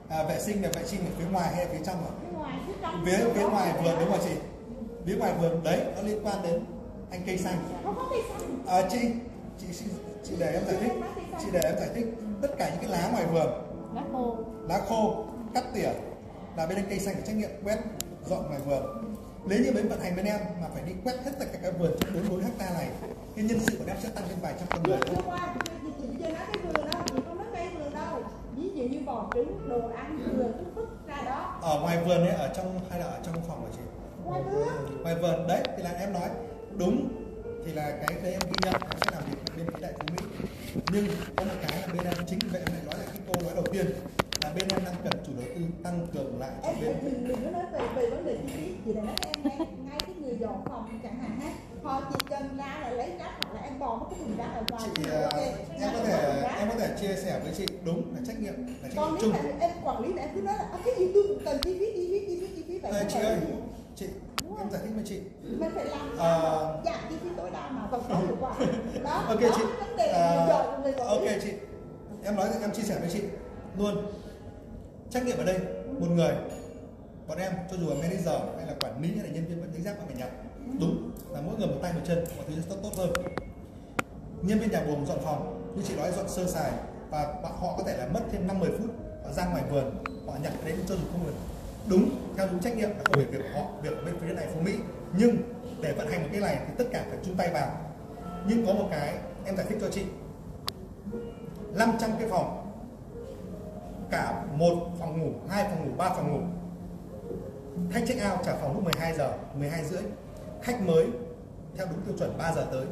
[SPEAKER 4] à, vệ sinh là vệ sinh ở phía ngoài hay phía trong ạ
[SPEAKER 5] phía ngoài phía trong
[SPEAKER 4] phía phía ngoài vườn đúng không chị phía ngoài vườn đấy nó liên quan đến anh cây xanh.
[SPEAKER 5] Có xanh.
[SPEAKER 4] À, chị chị chị, chị để em giải thích. Chị để em giải thích tất cả những cái lá ngoài vườn.
[SPEAKER 6] Lá khô.
[SPEAKER 4] Lá khô cắt tỉa là bên anh cây xanh phải trách nhiệm quét dọn ngoài vườn. Nếu như bên vận hành bên em mà phải đi quét hết tất cả các vườn trong bốn bốn hecta này cái nhân sự của em sẽ tăng lên vài trăm con người.
[SPEAKER 5] Chưa qua chị chị chị chưa nói cái vườn đâu chị không nói cây vườn đâu. Ví dụ như bò trứng đồ ăn thừa cứ vứt ra đó.
[SPEAKER 4] Ở ngoài vườn ấy ở trong hay là ở trong phòng hả chị
[SPEAKER 5] ngoài vườn
[SPEAKER 4] đấy thì là em nói đúng thì là cái đấy em ghi nhận em sẽ làm việc bên phía đại phú mỹ. Nhưng có một cái là bên em chính vậy em lại nói lại cái câu nói đầu tiên là bên em đang cần chủ đầu tư tăng cường lại cho
[SPEAKER 5] em
[SPEAKER 4] bên
[SPEAKER 5] đừng đừng có nói về về vấn đề chi phí chị đã nói em ngay ngay cái người dọn phòng chẳng hạn ha. Họ chỉ cần ra là lấy rác hoặc là em bỏ mất cái thùng rác ở ngoài
[SPEAKER 4] chị à,
[SPEAKER 5] ok.
[SPEAKER 4] em có thể em có thể chia sẻ với chị đúng là trách nhiệm là trách
[SPEAKER 5] còn
[SPEAKER 4] nhiệm
[SPEAKER 5] nếu
[SPEAKER 4] chung.
[SPEAKER 5] mà em quản lý là em cứ nói là à, cái gì tôi cũng cần chi phí chi phí chi phí chi phí vậy
[SPEAKER 4] Ờ, chị ơi chị. Em giải thích với chị.
[SPEAKER 5] Mình phải làm sao mà giảm chi phí tối đa mà vẫn có hiệu quả. Đó
[SPEAKER 4] ok
[SPEAKER 5] đó
[SPEAKER 4] chị.
[SPEAKER 5] vấn đề
[SPEAKER 4] À,
[SPEAKER 5] người
[SPEAKER 4] ok chị. Em nói em chia sẻ với chị. Luôn. Trách nhiệm ở đây một người. Bọn em cho dù là manager hay là quản lý hay là nhân viên vẫn đánh giá mình nhận đúng là mỗi người một tay một chân mọi thứ sẽ tốt tốt hơn. Nhân viên nhà buồng dọn phòng như chị nói dọn sơ sài và họ có thể là mất thêm 5 10 phút họ ra ngoài vườn họ nhặt cái đấy cho dù không được đúng theo đúng trách nhiệm là không phải việc của họ việc của bên phía này phú mỹ. Nhưng để vận hành một cái này thì tất cả phải chung tay vào. Nhưng có một cái em giải thích cho chị. 500 cái phòng cả một phòng ngủ hai phòng ngủ ba phòng ngủ. Khách check out trả phòng lúc 12 giờ 12 rưỡi. Khách mới theo đúng tiêu chuẩn 3 giờ tới.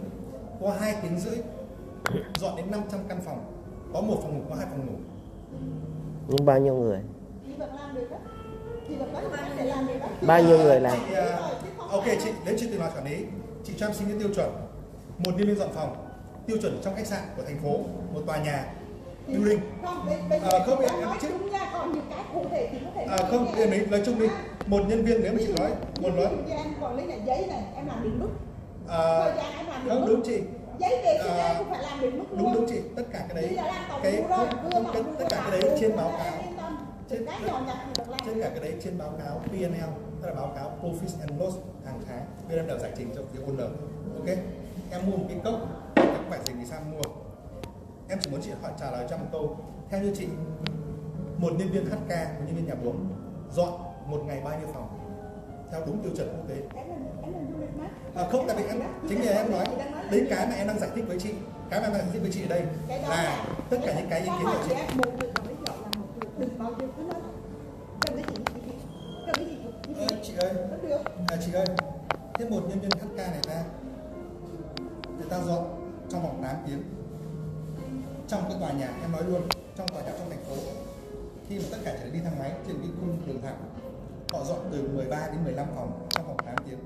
[SPEAKER 4] Có hai tiếng rưỡi dọn đến 500 căn phòng. Có một phòng ngủ có hai phòng ngủ.
[SPEAKER 8] Nhưng bao nhiêu người bao nhiêu người làm?
[SPEAKER 4] Chị, à, ok chị nếu chị tự nói quản lý. Chị cho em xin cái tiêu chuẩn. Một nhân viên dọn phòng. Tiêu chuẩn trong khách sạn của thành phố. Một tòa nhà. Building. À, không,
[SPEAKER 5] chị
[SPEAKER 4] em-
[SPEAKER 5] nói
[SPEAKER 4] chứ-
[SPEAKER 5] chung nha còn những cái cụ thể thì có thể
[SPEAKER 4] à,
[SPEAKER 5] nói
[SPEAKER 4] không em ấy nói chung đi. Một nhân viên nếu mà chị nói một nói.
[SPEAKER 5] em còn lấy lại giấy này em làm định mức
[SPEAKER 4] à, không đúng chị.
[SPEAKER 5] Giấy vệ sinh
[SPEAKER 4] À,
[SPEAKER 5] em cũng phải làm mức luôn
[SPEAKER 4] đúng đúng chị. Tất cả cái đấy cái cái,
[SPEAKER 5] vụ
[SPEAKER 4] tất cả cái đấy trên báo cáo. Trên
[SPEAKER 5] cái nhỏ nhặt thì được làm.
[SPEAKER 4] tất cả cái đấy trên báo cáo P&L tức là báo cáo Profit and Loss hàng tháng. Bên em đều giải trình cho phía owner. Ok? Em mua một cái cốc em cũng phải dành vì sao mua. Em chỉ muốn chị hỏi trả lời cho một câu. Theo như chị một nhân viên HK một nhân viên nhà buồng dọn một ngày bao nhiêu phòng? Theo đúng tiêu chuẩn quốc tế.
[SPEAKER 5] Là là
[SPEAKER 4] à, không tại vì em chính vì em nói đến cái mà em đang giải thích với chị cái mà em đang giải thích với chị ở đây là tất cả những cái ý kiến của chị
[SPEAKER 5] đừng bao nhiêu cứ nói cần cái gì? Chị cần cái gì?
[SPEAKER 4] Ơ, chị ơi. À, chị ơi. Thế một nhân viên HK này ta người ta dọn trong vòng 8 tiếng. Trong cái tòa nhà em nói luôn trong tòa nhà trong thành phố. Khi mà tất cả chỉ đi thang máy trên cái cung đường thẳng họ dọn từ 13 đến 15 phòng trong vòng 8 tiếng.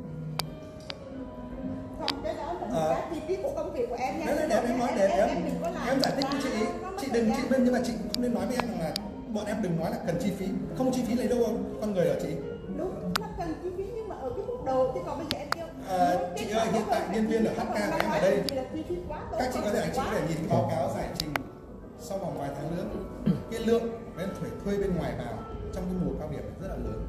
[SPEAKER 5] Không cái đó là
[SPEAKER 4] Ờ.
[SPEAKER 5] cái chi tiết của công việc của em nha.
[SPEAKER 4] Đấy, đấy, để em nói để em
[SPEAKER 5] có làm
[SPEAKER 4] em giải thích với chị. ý. chị đừng chị bên nhưng mà chị cũng không nên nói với em rằng là bọn em đừng nói là cần chi phí. Không chi phí lấy đâu con người ở chị?
[SPEAKER 5] Đúng nó cần chi phí nhưng mà ở cái mức độ chứ còn bây giờ em kêu nếu
[SPEAKER 4] chị ơi, hiện tại nhân viên ở
[SPEAKER 5] không
[SPEAKER 4] HK của em ở đây,
[SPEAKER 5] là
[SPEAKER 4] các chị có thể anh chị có thể nhìn báo cáo giải trình sau vòng vài tháng nữa. Cái lượng em phải thuê bên ngoài vào trong cái mùa cao điểm rất là lớn.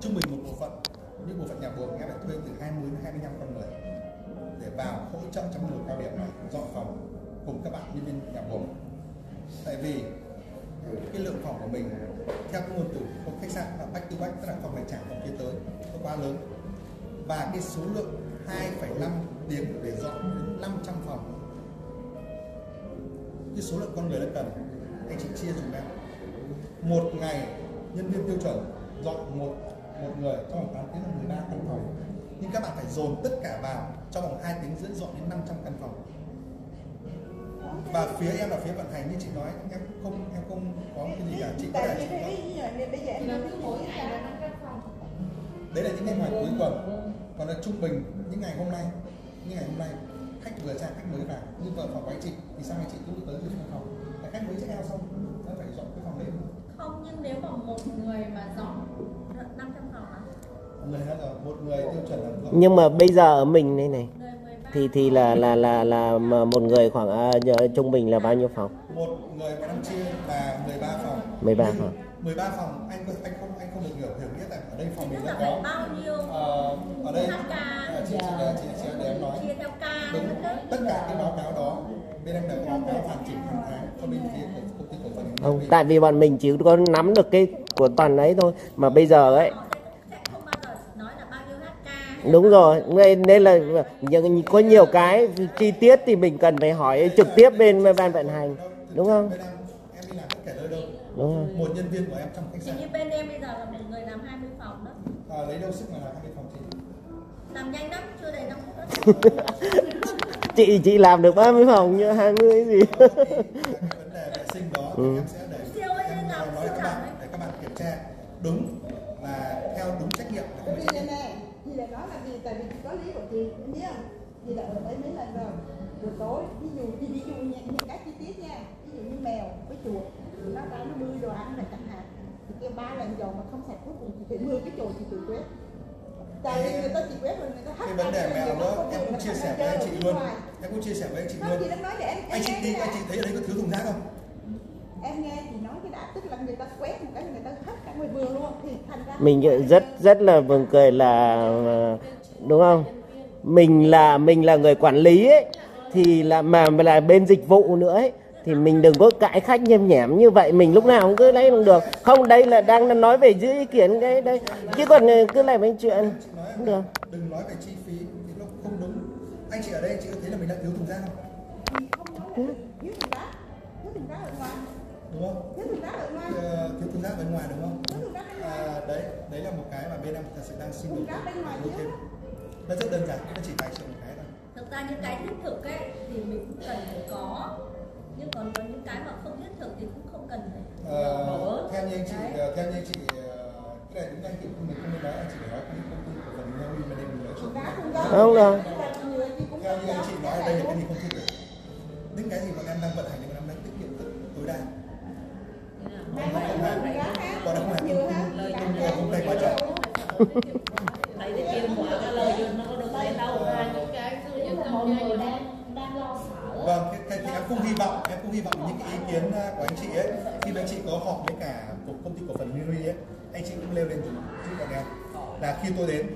[SPEAKER 4] Trung bình một bộ phận như bộ phận nhà buồng em phải thuê từ 20 đến 25 con người để vào hỗ trợ trong mùa cao điểm này dọn phòng cùng các bạn nhân viên nhà buồng tại vì cái lượng phòng của mình theo cái nguồn từ của khách sạn là back to back tức là phòng này trả phòng kia tới nó quá lớn. Và cái số lượng 2,5 điểm để dọn đến 500 phòng. Cái số lượng con người là cần. Anh chị chia dùm em. Một ngày nhân viên tiêu chuẩn dọn một một người trong vòng 8 tiếng là 13 căn phòng. Nhưng các bạn phải dồn tất cả vào trong vòng 2 tiếng rưỡi dọn đến 500 căn phòng và phía em là phía vận hành như chị nói em không em không có cái gì cả. Chị có
[SPEAKER 5] tại
[SPEAKER 4] thể
[SPEAKER 5] vì
[SPEAKER 4] chị nói.
[SPEAKER 5] Bây giờ bây giờ em nói mỗi ngày
[SPEAKER 4] đấy là những ngày ngoài cuối tuần. Còn là trung bình những ngày hôm nay những ngày hôm nay khách vừa ra khách mới vào. Như vợ phòng của anh chị thì sao anh chị cũng tới được phòng. Là khách mới check out xong nó phải dọn cái phòng đấy.
[SPEAKER 3] Không nhưng nếu mà một người mà dọn 500 phòng
[SPEAKER 4] một người nói rồi một người tiêu chuẩn là
[SPEAKER 8] nhưng mà bây giờ ở mình đây này
[SPEAKER 3] 13
[SPEAKER 8] thì thì là là là là một người khoảng à, trung bình là bao nhiêu phòng?
[SPEAKER 4] Một người năm chia là 13 phòng.
[SPEAKER 8] 13
[SPEAKER 4] Nhưng
[SPEAKER 8] phòng.
[SPEAKER 4] 13 phòng. Anh anh không anh không được hiểu hiểu nghĩa tại ở đây phòng mình đã
[SPEAKER 3] là
[SPEAKER 4] có
[SPEAKER 3] bao nhiêu?
[SPEAKER 4] Ờ, ở đây à, chị chị để chị chị để em nói.
[SPEAKER 3] Chia theo ca
[SPEAKER 4] đúng.
[SPEAKER 3] đấy
[SPEAKER 4] tất cả cái báo cáo đó bên em đều có báo cáo hoàn chỉnh hàng tháng cho bên phía của công ty cổ phần.
[SPEAKER 8] Không tại vì bọn mình chỉ có nắm được cái của toàn ấy thôi. Mà bây giờ ấy
[SPEAKER 3] họ sẽ, sẽ không bao giờ nói là bao nhiêu HK
[SPEAKER 8] đúng rồi nên nên là những có nhiều cái chi tiết thì mình cần phải hỏi trực tiếp bên ban vận hành đúng không?
[SPEAKER 4] Bên em em đi làm tất cả nơi đâu
[SPEAKER 8] đúng không
[SPEAKER 4] một nhân viên của em trong khách
[SPEAKER 3] thì
[SPEAKER 4] sạn
[SPEAKER 3] như bên em bây giờ là một người làm 20 phòng đó.
[SPEAKER 4] À, lấy đâu sức mà làm 20 phòng chị?
[SPEAKER 3] Làm nhanh lắm chưa đầy 5 phút
[SPEAKER 8] chị chị làm được 30 phòng như 20 cái gì?
[SPEAKER 4] Vấn đề vệ sinh đó thì
[SPEAKER 8] Ừ.
[SPEAKER 4] em sẽ để
[SPEAKER 3] Siêu
[SPEAKER 4] em
[SPEAKER 3] làm
[SPEAKER 4] nói các bạn để các bạn kiểm tra. Đúng là theo đúng trách nhiệm là
[SPEAKER 5] Bởi
[SPEAKER 4] không
[SPEAKER 5] vì
[SPEAKER 4] trách
[SPEAKER 5] này
[SPEAKER 4] nhiệm
[SPEAKER 5] nè, chị lại nói là gì? Tại vì chị có lý của chị, em biết không? Chị đã ở đấy mấy lần rồi. Rồi tối, ví dụ dụ những, những cái chi tiết nha, ví dụ như mèo với chuột, nó ra nó bươi đồ ăn này chẳng hạn. Chị kêu ba lần dầu mà không sạch cuối cùng chị phải mưa cái chổi chị tự quét. Tại vì người ta chỉ quét rồi người ta hắt
[SPEAKER 4] cái vấn đề mèo
[SPEAKER 5] người
[SPEAKER 4] đó em cũng chia sẻ với anh chị luôn. em cũng chia sẻ với anh chị luôn. anh chị đi
[SPEAKER 5] cái
[SPEAKER 4] anh chị thấy ở đây có thiếu thùng rác không?
[SPEAKER 5] Em nghe chị nói cái đã, tức là người ta quét một cái người ta hắt cả ngoài vườn luôn. Thì thành ra
[SPEAKER 8] mình rất rất là buồn cười là ờ, đúng không? Mình là mình là người quản lý ấy thì là mà là bên dịch vụ nữa ấy thì mình đừng có cãi khách nhem nhẻm như vậy mình lúc nào cũng cứ lấy không được. Không đây là đang nói về giữ ý kiến cái đây chứ còn ờ, cứ làm mấy chuyện. Không được.
[SPEAKER 4] đừng nói về chi phí thì nó không đúng. Anh chị ở đây anh chị có thấy là mình đang thiếu thùng rác không?
[SPEAKER 5] Thiếu thùng rác. Thiếu thùng rác ở ngoài.
[SPEAKER 4] Đúng không?
[SPEAKER 5] Thiếu thùng rác ở ngoài.
[SPEAKER 4] Ờ, thiếu thùng rác bên ngoài đúng không? À, đấy đấy là một cái mà bên em thật sự đang xin được
[SPEAKER 5] bên ngoài thiếu.
[SPEAKER 4] Nó rất đơn giản nó chỉ vài triệu một cái thôi
[SPEAKER 3] thực ra những cái thiết thực ấy thì mình cũng cần phải có. Nhưng còn có những cái mà không thiết thực thì cũng không cần phải
[SPEAKER 4] Ờ,
[SPEAKER 3] bớt
[SPEAKER 4] theo như anh chị
[SPEAKER 3] Đấy.
[SPEAKER 4] ờ, theo như anh chị ờ, cái này đúng anh chị mình không nên nói anh chị nói cái công ty của phần nhau mà đây mình nói chuyện.
[SPEAKER 8] Không đâu.
[SPEAKER 4] theo như anh chị nói đây là cái gì không thiết thực? Những cái gì bọn em đang vận hành thì bọn em đang tiết kiệm tối tối đa. Còn nó không ty công ty quan trọng
[SPEAKER 6] tại vì tiền quá cái lời dùn nó có được lấy đâu
[SPEAKER 2] và những cái ví dụ như
[SPEAKER 6] mọi
[SPEAKER 2] công
[SPEAKER 6] người
[SPEAKER 2] ty
[SPEAKER 6] đang đang lo sợ
[SPEAKER 4] vâng không hy vọng em không hy vọng những cái ý kiến ờ, của anh chị ấy khi mà anh chị có họp với cả của công ty cổ phần Miri ấy anh chị cũng nêu lên giúp bọn em là khi tôi đến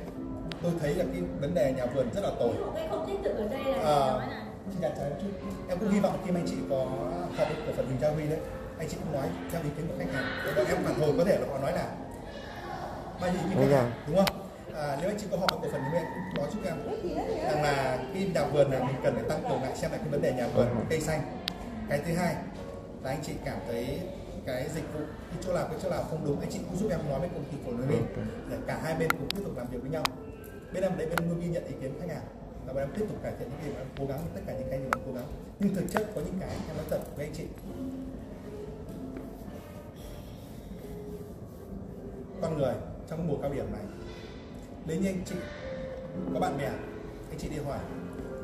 [SPEAKER 4] tôi thấy là cái vấn đề nhà vườn rất là tồi
[SPEAKER 3] cái không thiết thực ở đây là
[SPEAKER 4] Ờ.
[SPEAKER 3] nói là
[SPEAKER 4] Chị đặt cho em chút. Em cũng hy vọng khi mà anh chị có họp với cổ phần Huỳnh Gia Huy đấy, anh chị cũng nói theo ý kiến của khách hàng. Để bọn em phản hồi có thể là họ nói là bao nhiêu ý kiến
[SPEAKER 8] Đúng
[SPEAKER 4] khách
[SPEAKER 8] rồi.
[SPEAKER 4] hàng, đúng không? À, nếu anh chị có hỏi cổ phần thì em cũng nói giúp em rằng là khi nhà vườn này mình cần phải tăng cường lại xem lại cái vấn đề nhà vườn cây xanh. Cái thứ hai là anh chị cảm thấy cái dịch vụ cái chỗ nào cái chỗ nào không đúng. Anh chị cũng giúp em nói với công ty cổ phần Huỳnh để cả hai bên cùng tiếp tục làm việc với nhau. Bên em đấy bên em luôn ghi nhận ý kiến khách hàng và bọn em tiếp tục cải thiện những gì mà em cố gắng tất cả những cái gì mà em cố gắng. Nhưng thực chất có những cái em nói thật với anh chị. Con người trong mùa cao điểm này nếu như anh chị, có bạn bè, anh chị đi hỏi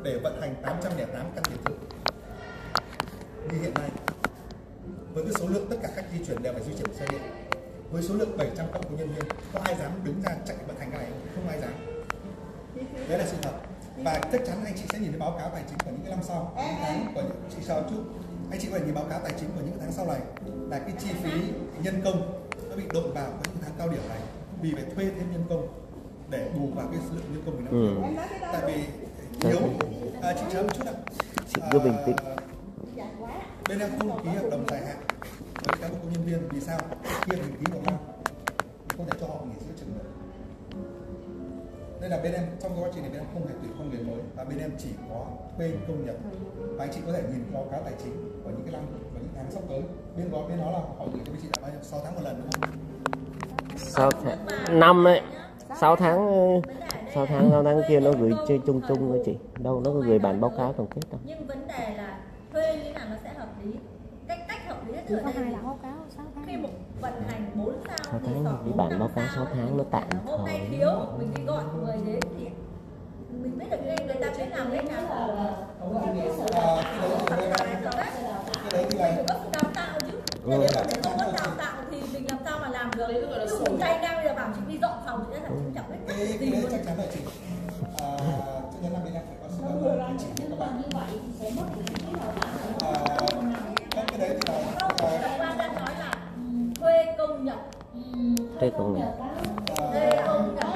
[SPEAKER 4] để vận hành 808 căn biệt thự. Như hiện nay, với cái số lượng tất cả các di chuyển đều phải di chuyển xe điện, với số lượng 700 cộng của nhân viên, có ai dám đứng ra chạy vận hành cái này không? ai dám. Đấy là sự thật. Và chắc chắn anh chị sẽ nhìn thấy báo cáo tài chính của những cái năm sau, những tháng của những, chị sau chút, anh chị có thể nhìn báo cáo tài chính của những tháng sau này là cái chi phí nhân công nó bị độn vào với những tháng cao điểm này, vì phải thuê thêm nhân công để bù vào cái lượng nhân công mình đang ừ. tại vì nếu à, chị chờ một chút ạ.
[SPEAKER 8] Chị cứ bình
[SPEAKER 4] à, tĩnh. bên em không ký hợp đồng dài hạn. Với cán bộ công nhân viên vì sao? Khi mình ký vào năm không thể cho họ nghỉ giữa chừng được đây là bên em trong quá trình này bên em không hề tuyển công việc mới. Và bên em chỉ có thuê công nhân và anh chị có thể nhìn vào cá tài chính của những cái năm và những tháng sắp tới. Bên đó bên đó là họ gửi cho bên chị là bao nhiêu? Sáu tháng một lần đúng không?
[SPEAKER 8] Sáu tháng năm đấy. 6 tháng 6 tháng 6 tháng kia nó gửi chơi chung chung thôi chị. Đâu nó có gửi bản báo cáo tổng kết đâu.
[SPEAKER 3] Nhưng vấn đề là thuê như nào nó sẽ hợp lý? Cách cách hợp lý nhất ở đây
[SPEAKER 7] là báo cáo
[SPEAKER 3] khi một vận hành 4 sao 6
[SPEAKER 8] tháng thì
[SPEAKER 3] đi
[SPEAKER 8] bản báo cáo
[SPEAKER 3] 6
[SPEAKER 8] tháng nó tạm thời
[SPEAKER 3] hôm nay thiếu mình đi gọi người đến thì mình biết được ngay người ta biết làm
[SPEAKER 4] đấy nào. Ừ.
[SPEAKER 3] Mình có sự đào tạo chứ nếu không có đào tạo thì mình làm sao mà làm được? Tay đang bây giờ bảo chị đi dọn phòng chị đã làm
[SPEAKER 4] cái đấy chắc chắn là chị à, chắc chắn là bên em phải có sự đồng tạo chỉ các bạn
[SPEAKER 6] như vậy thì sẽ mất
[SPEAKER 4] à, cái đấy thì là
[SPEAKER 3] không
[SPEAKER 4] à,
[SPEAKER 3] nói là thuê công nhận
[SPEAKER 8] Thuê công nhận.
[SPEAKER 3] thuê công nhận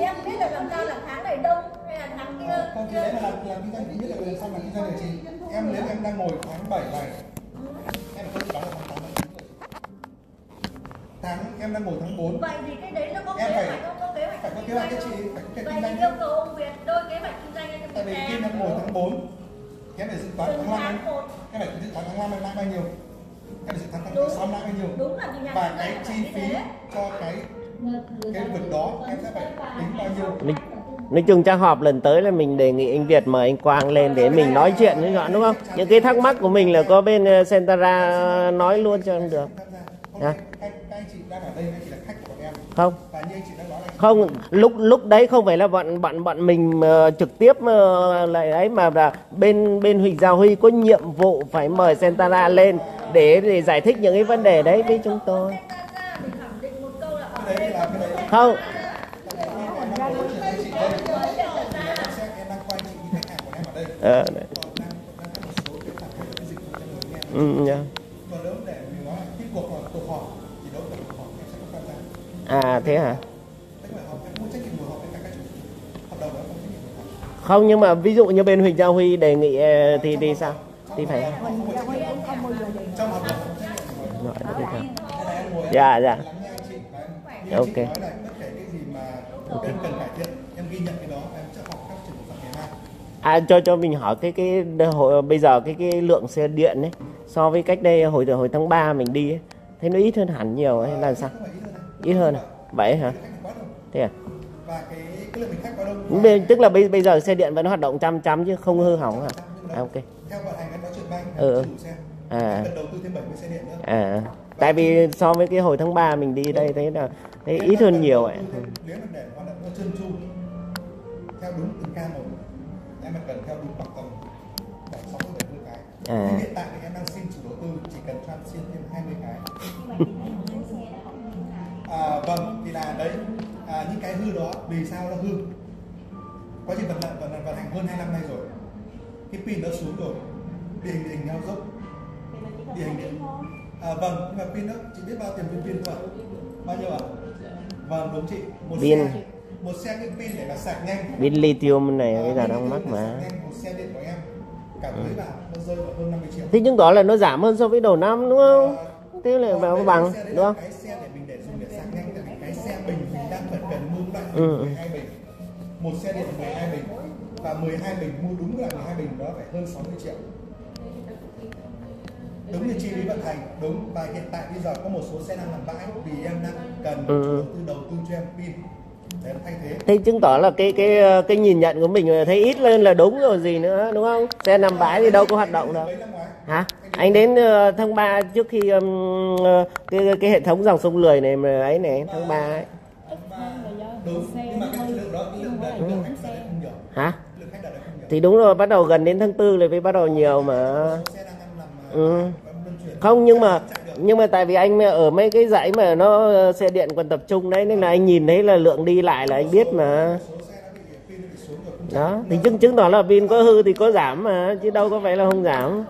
[SPEAKER 3] em biết được làm sao là tháng này đông hay là tháng kia
[SPEAKER 4] không thì đấy là làm làm kinh doanh thì biết là làm sao làm kinh doanh được chị em nếu em đang ngồi tháng 7 này em có dự đoán là tháng 8 tháng 9 tháng em đang ngồi tháng 4
[SPEAKER 3] vậy thì cái đấy nó có
[SPEAKER 4] Em
[SPEAKER 3] kế
[SPEAKER 4] phải-
[SPEAKER 3] hoạch không? Có kế hoạch
[SPEAKER 4] phải có kế hoạch cho chị phải có kế hoạch kinh
[SPEAKER 3] thì
[SPEAKER 4] doanh
[SPEAKER 3] yêu cầu ông Việt đôi kế hoạch kinh doanh cho
[SPEAKER 4] tại vì
[SPEAKER 3] mình
[SPEAKER 4] em ngồi tháng 4 em phải dự toán tháng 5
[SPEAKER 3] tháng một.
[SPEAKER 4] Em phải dự toán tháng 5 em lãi bao nhiêu? Em phải dự toán tháng
[SPEAKER 3] Đúng.
[SPEAKER 4] 6 lãi bao nhiêu?
[SPEAKER 3] Đúng là
[SPEAKER 4] và cái chi phí cho cái cái vực đó em sẽ phải tính bao nhiêu?
[SPEAKER 8] nói, nói chung chắc họp lần tới là mình đề nghị anh Việt mời anh Quang lên để mình nói chuyện với họ đúng không? Những cái thắc mắc của mình là có bên ờ, Centara nói luôn cho em được
[SPEAKER 4] bọn em.
[SPEAKER 8] Không. Không lúc lúc đấy không phải là bọn bọn bọn mình ờ, trực tiếp ờ, lại ấy mà là bên bên Huỳnh Gia Huy có nhiệm vụ phải mời Centara lên để để giải thích những cái vấn đề đấy với chúng tôi. Không. Ờ, đấy.
[SPEAKER 4] còn đang
[SPEAKER 8] à thế hả
[SPEAKER 4] không
[SPEAKER 8] nhưng mà ví dụ như bên Huỳnh Gia Huy đề nghị ờ, thì thì sao thì phải
[SPEAKER 7] gọi được
[SPEAKER 4] không
[SPEAKER 8] Dạ, dạ. Ok. À cho cho mình hỏi cái cái hồi, bây giờ cái cái lượng xe điện ấy so với cách đây hồi hồi tháng 3 mình đi ấy, thấy nó ít hơn hẳn nhiều hay là sao?
[SPEAKER 4] Ít hơn
[SPEAKER 8] à? Vậy hả? Thế à?
[SPEAKER 4] và cái, cái lượng bình khách quá đông
[SPEAKER 8] Bây- tức là bây, bây giờ xe điện vẫn hoạt động chăm chăm chứ không hư hỏng hả à, ok Ừ, ừ. À.
[SPEAKER 4] cần đầu tư thêm 70 xe điện nữa
[SPEAKER 8] à tại vì so với cái hồi tháng 3 mình đi đây thấy là thấy ít hơn nhiều ấy
[SPEAKER 4] nếu mà để hoạt động nó trơn tru theo đúng từng ca một em mà cần theo đúng khoảng tầm khoảng 60 70 cái
[SPEAKER 8] À.
[SPEAKER 4] hiện tại thì em đang xin chủ đầu tư chỉ cần cho em xin thêm 20 cái à, vâng thì là đấy. À, những cái hư đó vì sao nó hư? Quá trình vận hành vận, vận hành hơn 2 năm nay rồi. Cái pin nó xuống rồi. Địa hình địa hình nhau dốc. Địa hình địa à, vâng nhưng mà pin đó chị biết bao tiền pin không ạ? Bao nhiêu ạ? Vâng đúng chị. Một
[SPEAKER 8] Pin.
[SPEAKER 4] xe một xe cái pin để mà sạc nhanh.
[SPEAKER 8] Pin lithium này bây giờ
[SPEAKER 4] Ờ,
[SPEAKER 8] đang
[SPEAKER 4] pin
[SPEAKER 8] mắc mà.
[SPEAKER 4] nhanh một xe điện của em. Cả mới vào nó rơi vào hơn 50 triệu.
[SPEAKER 8] Thế chứng tỏ là nó giảm hơn so với đầu năm đúng không? Thế là
[SPEAKER 4] Còn
[SPEAKER 8] vào bằng đúng không?
[SPEAKER 4] cái xe để
[SPEAKER 8] Ừ.
[SPEAKER 4] 12 bình. Một xe điện 12 bình. Và 12 bình mua đúng loại 12 bình đó phải hơn 60 triệu. Đúng như chi phí vận hành đúng. Và hiện tại bây giờ có một số xe đang làm bãi vì em đang cần
[SPEAKER 8] Ừ.
[SPEAKER 4] đầu tư đầu tư cho em pin. Để thay thế.
[SPEAKER 8] Thế chứng tỏ là cái cái cái nhìn nhận của mình là thấy ít lên là đúng rồi gì nữa đúng không? Xe nằm bãi thì đâu có hoạt động đâu. Hả? Anh đến ờ, tháng 3 trước khi ờ, cái cái hệ thống dòng sông lười này mà ấy này tháng 3 ấy
[SPEAKER 4] đúng nhưng mà cái lượng đó cái lượng đấy lượng khách đặt đấy không nhiều
[SPEAKER 8] hả?
[SPEAKER 4] Lượng khách đặt đấy không nhiều
[SPEAKER 8] thì đúng rồi bắt đầu gần đến tháng tư là mới bắt đầu nhiều mà.
[SPEAKER 4] Xe đang làm làm
[SPEAKER 8] Ừ. không nhưng mà nhưng mà tại vì anh ở mấy cái dãy mà nó ờ, xe điện còn tập trung đấy nên là anh nhìn thấy là lượng đi lại là anh biết mà. Đó thì chứng chứng tỏ là pin có hư thì có giảm mà chứ đâu có phải là không giảm.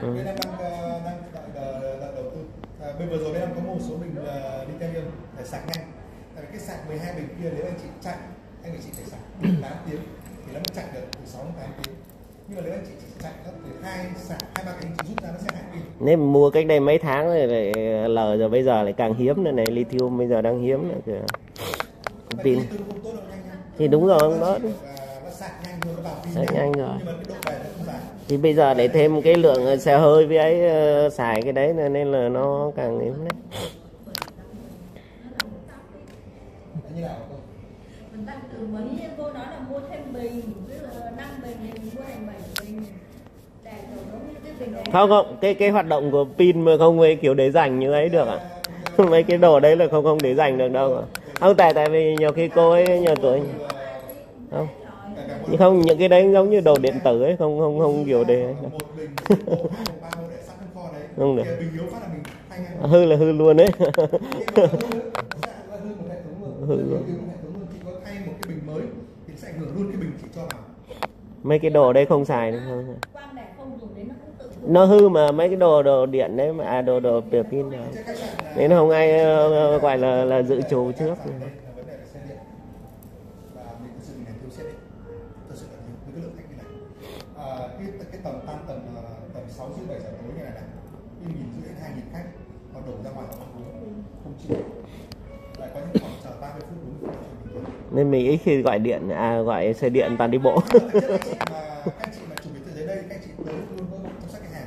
[SPEAKER 4] Vẫn bên vừa rồi bên em có một số bình uh, lithium để sạc nhanh. Tại vì cái sạc 12 bình kia nếu anh chị chạy anh chị phải sạc 8 tiếng thì nó mới chạy được từ 6 đến 8 tiếng. Nhưng mà nếu anh chị chỉ chạy nó từ hai sạc hai ba cái anh chị rút ra nó sẽ hạn pin.
[SPEAKER 8] Nên mà mua cách đây mấy tháng rồi lại lờ rồi bây giờ lại càng hiếm nữa này lithium bây giờ đang hiếm nữa kìa. Pin. thì đúng rồi
[SPEAKER 4] nó
[SPEAKER 8] đó
[SPEAKER 4] à, sạc nhanh
[SPEAKER 8] rồi. thì bây giờ để thêm cái lượng xe hơi với ấy ờ, xài cái đấy nên nên là nó càng hiếm đấy.
[SPEAKER 4] Như nào? Không
[SPEAKER 3] mình tăng từ mấy cô nói là mua thêm bình ví dụ năm bình thì mình mua thành bảy bình. Để kiểu giống như cái bình đấy
[SPEAKER 8] không không cái cái hoạt động của pin mà không mấy kiểu để dành như ấy được ạ. Mấy cái đồ đấy là không không để dành được đâu ạ. Không tại tại vì nhiều khi cô ấy nhiều tuổi không nhưng không những cái đấy giống như đồ điện tử ấy không không không kiểu để
[SPEAKER 4] đấy.
[SPEAKER 8] Không được.
[SPEAKER 4] Thì bình yếu phát là mình thay ngay
[SPEAKER 8] hư là hư luôn đấy
[SPEAKER 4] hư nữa, nó sẽ hư một hệ thống luôn.
[SPEAKER 8] Hư
[SPEAKER 4] hư
[SPEAKER 8] luôn.
[SPEAKER 4] một hệ thống luôn. Chị có thay một cái bình mới thì sẽ ảnh hưởng luôn cái bình chị cho vào
[SPEAKER 8] mấy cái đồ đấy không xài được không
[SPEAKER 3] quan để không dùng đến nó cũng tự
[SPEAKER 8] nó hư mà mấy cái đồ đồ điện đấy mà à đồ đồ pin nên không ai gọi là là dự trù trước
[SPEAKER 4] tầm tan tầm ờ, tầm sáu rưỡi bảy giờ tối như này này nhưng nhìn rưỡi hai nghìn khách họ đổ ra ngoài uống không chịu. Lại có những khoảng chờ 30 phút đúng
[SPEAKER 8] nên mình ít khi gọi điện à gọi xe điện toàn đi bộ.
[SPEAKER 4] Thực chất anh chị mà các chị mà chủ biệt từ dưới đây các chị tới luôn có chăm sóc khách hàng.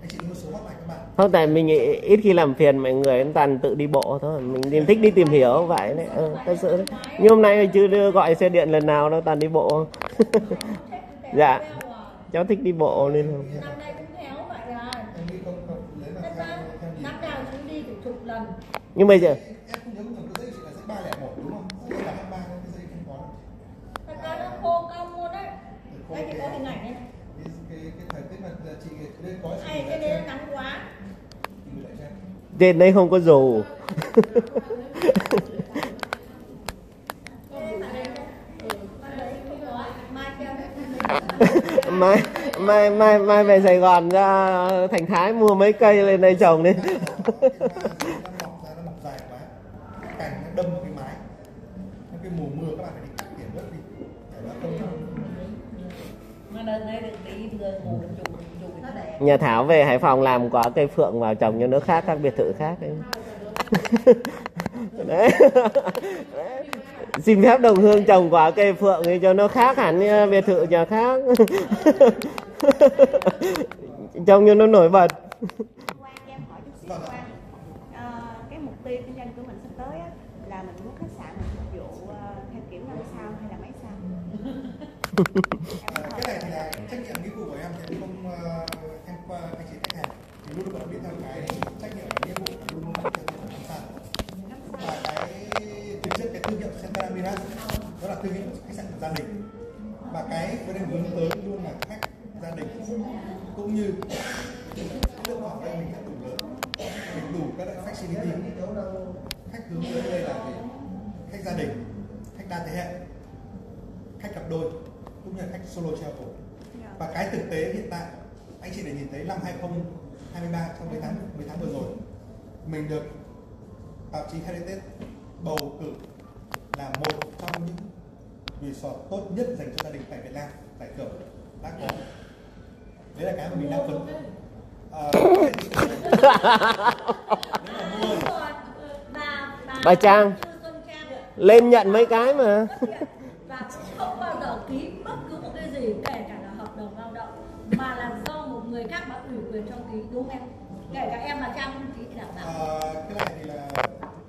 [SPEAKER 4] Anh chị luôn số hotline các bạn.
[SPEAKER 8] Không tại mình ít khi làm phiền mọi người toàn tự đi bộ thôi. Mình đi- thích đi tìm hiểu vậy đấy. Ừ, thật sự. Đấy. nhưng hôm nay chưa đưa gọi xe điện lần nào đâu toàn đi bộ. Dạ cháu thích đi bộ nên không
[SPEAKER 3] năm nay cũng khéo vậy à. Năm nào chúng đi phải chục lần.
[SPEAKER 8] Nhưng bây giờ
[SPEAKER 4] em không nhớ nhầm cái dãy chị là dãy ba lẻ một đúng không? Dãy là hai ba cái dãy không có
[SPEAKER 3] thật ra nó khô cong luôn đấy
[SPEAKER 4] Khô
[SPEAKER 3] đây thì có hình ảnh này
[SPEAKER 4] cái cái cái thời tiết mà chị đây có chị
[SPEAKER 3] ai
[SPEAKER 4] gửi
[SPEAKER 3] cái
[SPEAKER 4] lại cho
[SPEAKER 3] đấy
[SPEAKER 4] em.
[SPEAKER 3] nắng quá.
[SPEAKER 4] Chị gửi lại cho em.
[SPEAKER 8] trên đây không có dù
[SPEAKER 3] Thế mà đây ừ, con đấy không có mai theo
[SPEAKER 8] mai mai mai mai về Sài Gòn ra Thành Thái mua mấy cây lên đây trồng đi
[SPEAKER 4] đâm vào cái mái cái mùa mưa các bạn phải đi đi để nó không
[SPEAKER 1] mà đợt này được người ngủ
[SPEAKER 8] nhà Thảo về Hải Phòng làm quả cây phượng vào trồng cho nó khác các biệt thự khác đấy. đấy. đấy xin phép đồng hương trồng quả cây phượng thì cho nó khác hẳn ờ, biệt thự nhà khác. Trông như nó nổi bật.
[SPEAKER 10] Cái
[SPEAKER 4] này thì là trách nhiệm nghĩa vụ của em thì không ờ, em ờ, anh chị khách hàng. Thì luôn được biết rằng cái trách nhiệm nghĩa vụ luôn luôn là chúng ta và cái Santa Miras đó là thương hiệu khách sạn của gia đình. Và cái vấn đề hướng tới luôn là khách gia đình. Cũng như lượng phòng đây mình sẽ đủ lớn. Mình đủ các loại facility. Khách hướng tới đây là gì? Khách gia đình khách đa thế hệ khách cặp đôi cũng như là khách solo travel. Và cái thực tế hiện tại anh chị để nhìn thấy năm 2023 trong mấy tháng mấy tháng vừa rồi mình được tạp chí Heritage bầu cử là một trong những resort tốt nhất dành cho gia đình tại Việt Nam giải thưởng đã có đấy là cái mà mình đang phấn Ờ, mà
[SPEAKER 3] và bà,
[SPEAKER 8] Trang. Lên nhận mấy cái mà.
[SPEAKER 3] Và không bao giờ ký bất cứ một cái gì kể cả là hợp đồng lao động mà là do một người khác đã ủy quyền cho ký đúng không em? Kể cả em là Trang không ký thì đảm bảo.
[SPEAKER 4] Ờ, cái này thì là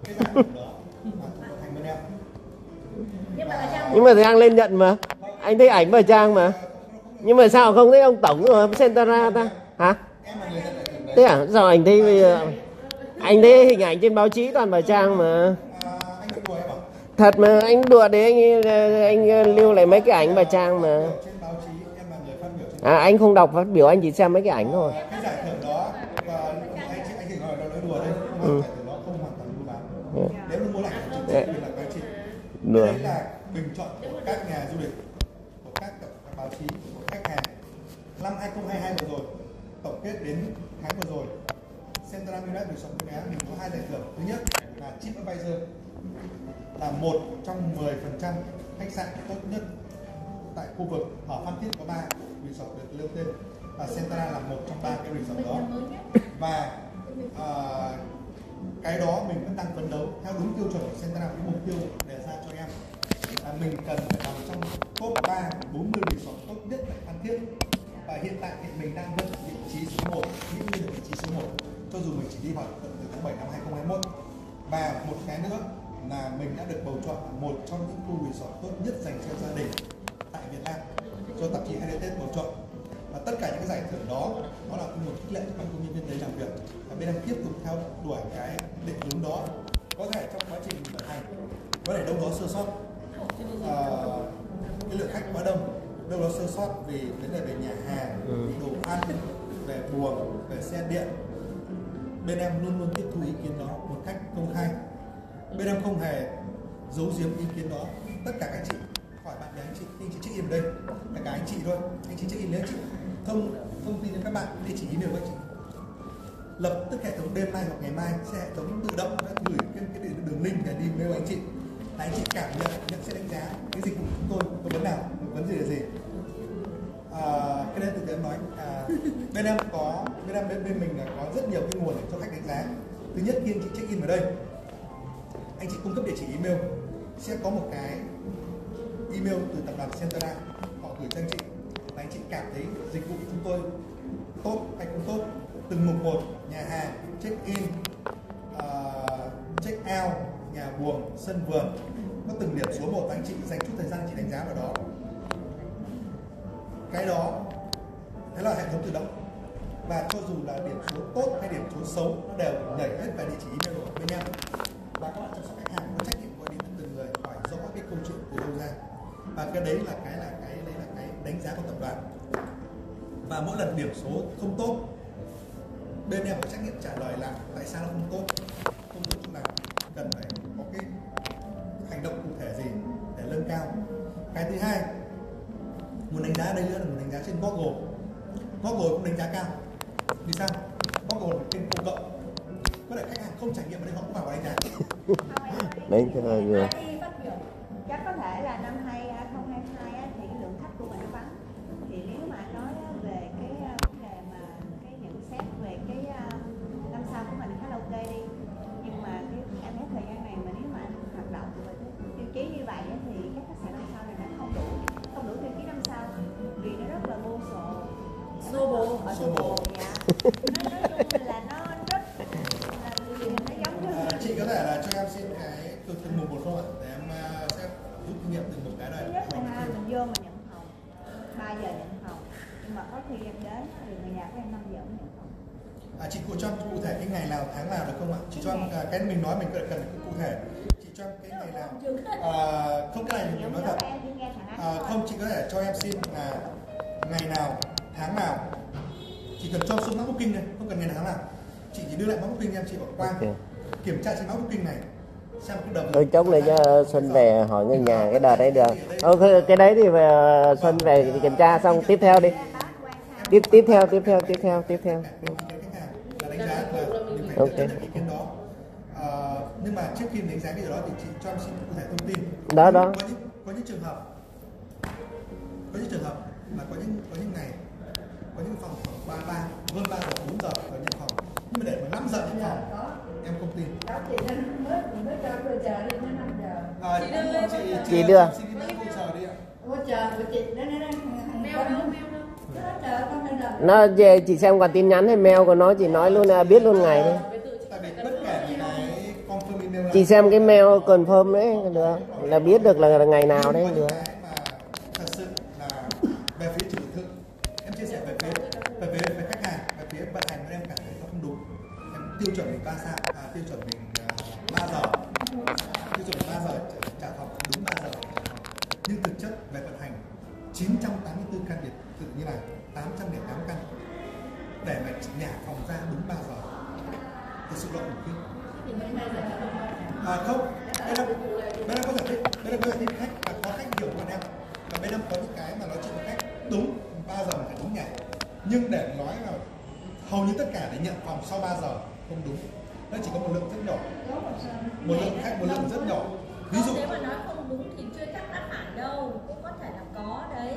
[SPEAKER 4] cái giải
[SPEAKER 3] nhưng mà Trang
[SPEAKER 8] lên nhận mà. Anh thấy ảnh bà Trang mà. Nhưng mà sao không thấy ông tổng rồi Sentara ta? Hả?
[SPEAKER 4] Đấy
[SPEAKER 8] thế à? Sao anh thấy bây giờ anh thấy hình ảnh trên báo chí toàn bà Trang mà.
[SPEAKER 4] Anh có đùa em bảo
[SPEAKER 8] thật mà anh đùa để anh anh lưu lại mấy cái ảnh bà Trang mà.
[SPEAKER 4] Trên báo chí em là người phát biểu trên
[SPEAKER 8] à anh không đọc phát biểu anh chỉ xem mấy cái ảnh thôi.
[SPEAKER 4] Bán nếu mua lại
[SPEAKER 8] Đấy.
[SPEAKER 4] là cái chị đấy là bình chọn của các nhà du lịch của các báo chí của khách hàng. Năm 2022 vừa rồi tổng kết đến tháng vừa rồi Central United Resort Cô mình có hai giải thưởng. Thứ nhất là Chip Advisor là một trong 10% khách sạn tốt nhất tại khu vực. Ở Phan Thiết có ba resort được nêu tên và Centra là một trong ba cái resort đó. Và uh, cái đó mình vẫn đang phấn đấu theo đúng tiêu chuẩn của Centra cái mục tiêu để ra cho em là mình cần phải nằm trong top 3 40 resort tốt nhất tại Phan Thiết. Và hiện tại thì mình đang vẫn vị trí số 1 những như là vị trí số 1 cho dù mình chỉ đi hoạt động từ tháng 7 năm 2021 và một cái nữa là mình đã được bầu chọn một trong những khu resort tốt nhất dành cho gia đình tại Việt Nam do tạp chí HDT bầu chọn. Và tất cả những cái giải thưởng đó, nó là một khích lệ cho các công nhân viên đấy làm việc. Và bên em tiếp tục theo đuổi cái định hướng đó. Có thể trong quá trình vận hành, có thể đâu đó sơ sót. Ờ, cái lượng khách quá đông đâu đó sơ sót vì vấn đề về nhà hàng đồ ăn về buồng về xe điện. Bên em luôn luôn tiếp thu ý kiến đó một cách công khai. Bên em không hề giấu giếm ý kiến đó. Tất cả các chị hỏi bạn bè anh chị anh chị check in ở đây. Là cả anh chị thôi anh chị check in anh chị. Thông thông tin cho các bạn địa chỉ email của anh chị. Lập tức hệ thống đêm nay hoặc ngày mai sẽ hệ thống tự động đã gửi cái, cái đường, đường link để đi mail anh chị anh chị cảm nhận nhận sẽ đánh giá cái dịch vụ của chúng tôi có vấn nào vấn đề là gì? À, cái đấy từ từ nói à, bên em có bên em bên, bên mình là có rất nhiều cái nguồn để cho khách đánh giá. Thứ nhất khi anh chị check in vào đây anh chị cung cấp địa chỉ email sẽ có một cái email từ tập đoàn Centera họ gửi cho anh chị và anh chị cảm thấy dịch vụ của chúng tôi tốt hay không tốt. Từng mục một nhà hàng check in à, check out nhà buồng, sân vườn. Có từng điểm số một, anh chị dành chút thời gian chỉ chị đánh giá vào đó. Cái đó, thế là hệ thống tự động. Và cho dù là điểm số tốt hay điểm số xấu, nó đều nhảy hết về địa chỉ email của bên em. Và các bạn chăm sóc khách hàng có trách nhiệm gọi điện từng người hỏi rõ cái câu chuyện từ đâu ra. Và cái đấy là cái là cái, đấy là cái đánh giá của tập đoàn. Và mỗi lần điểm số không tốt, bên em có trách nhiệm trả lời là tại sao nó không tốt không tốt chỗ nào cần phải có cái hành động cụ thể gì để nâng cao. Cái thứ hai muốn đánh giá ở đây nữa là muốn đánh giá trên Google. Google cũng đánh giá cao. Vì sao? Google là kênh công cộng. Có thể khách hàng không trải nghiệm ở đây họ cũng vào đánh giá.
[SPEAKER 8] Đấy thế là vừa
[SPEAKER 3] đi phát biểu.
[SPEAKER 5] Chắc có thể là năm 2022 á, thì lượng khách của mình nó vắng. Thì nếu mà nói về cái à, vấn đề mà cái nhận xét về cái tiêu chí như vậy á, thì các khách sạn năm sao này nó không đủ không đủ tiêu chí năm sao. Vì nó rất là vô sổ.
[SPEAKER 3] Xô bồ.
[SPEAKER 5] ở xô bồ dạ. Nó nói chung là nó rất là nó giống như
[SPEAKER 4] À, chị có thể là cho em xin cái từ từng mục một không ạ? Để em à, sẽ rút kinh nghiệm từng một cái
[SPEAKER 5] thứ
[SPEAKER 4] đây
[SPEAKER 5] nhất là ha, mình vô mình nhận phòng. 3 giờ nhận phòng. Nhưng mà có khi em đến thì người nhà của em 5 giờ mới nhận phòng.
[SPEAKER 4] À, chị cô cho cụ thể cái ngày nào tháng nào được không ạ? Chị cho à, cái mình nói mình cần cần cái cụ thể. Em cái ngày nào? À, không cái này mình nói thật. À, không chị có thể cho em xin là ngày nào, tháng nào. Chỉ cần cho số mã booking này, không cần ngày tháng nào. Chị chỉ đưa lại mã booking em chị bảo qua
[SPEAKER 8] Ok.
[SPEAKER 4] kiểm tra trên mã booking này xem cái đợt
[SPEAKER 8] Tôi chốc lại cho Xuân về hỏi người nhà cái đợt đấy được. Ok, cái đấy thì về Xuân về thì kiểm tra xong tiếp theo đi. Tiếp tiếp theo tiếp theo tiếp theo tiếp theo.
[SPEAKER 4] ý nhưng mà trước khi đánh giá cái điều đó thì chị cho em xin cụ thể thông tin.
[SPEAKER 8] Đó, đó.
[SPEAKER 4] Có những có những trường hợp có những trường hợp là có những có những ngày có những phòng khoảng ba ba hơn ba giờ bốn giờ ở nhận phòng nhưng mà để mà 5 giờ nhận phòng
[SPEAKER 1] có
[SPEAKER 4] em không tin
[SPEAKER 1] đó chị nên mới mới cho tôi chờ đi đến 5 giờ
[SPEAKER 4] à, chị, chị,
[SPEAKER 8] Chị đưa.
[SPEAKER 4] xin đi mấy cô chờ đi ạ
[SPEAKER 1] Ủa chờ của chị đó nó đang
[SPEAKER 2] Mèo đâu, mèo đâu.
[SPEAKER 1] Nó chờ con bây giờ
[SPEAKER 8] Nó về chị xem qua tin nhắn hay mail của nó chị nói luôn là biết luôn ngày đi.
[SPEAKER 4] Tại vì tất cả những
[SPEAKER 8] Chị xem cái mail confirm đấy được là biết được là ngày nào đấy được.
[SPEAKER 4] thật sự là về phía chủ em chia sẻ về phía về phía về khách hàng về phía vận hành em cảm thấy nó không đúng em tiêu chuẩn mình ba sao à, tiêu chuẩn mình uh, 3 giờ tiêu chuẩn 3 giờ trả- phòng đúng 3 giờ nhưng thực chất về vận hành 984 căn biệt thự như này 808 căn để mà phòng ra đúng 3 giờ thực sự là khủng khiếp à, không. Đây là bên em có giải thích bên em có giải thích khách và có khách hiểu hơn em. Và bên em có những cái mà nói chuyện với khách đúng 3 giờ phải đúng nhảy nhưng để nói là hầu như tất cả để nhận phòng sau 3 giờ không đúng. Nó chỉ có một lượng rất nhỏ. Một lượng khách một lượng rất nhỏ. Ví dụ
[SPEAKER 3] nếu mà nói không đúng thì chưa chắc đã phải đâu. Cũng có thể là có đấy.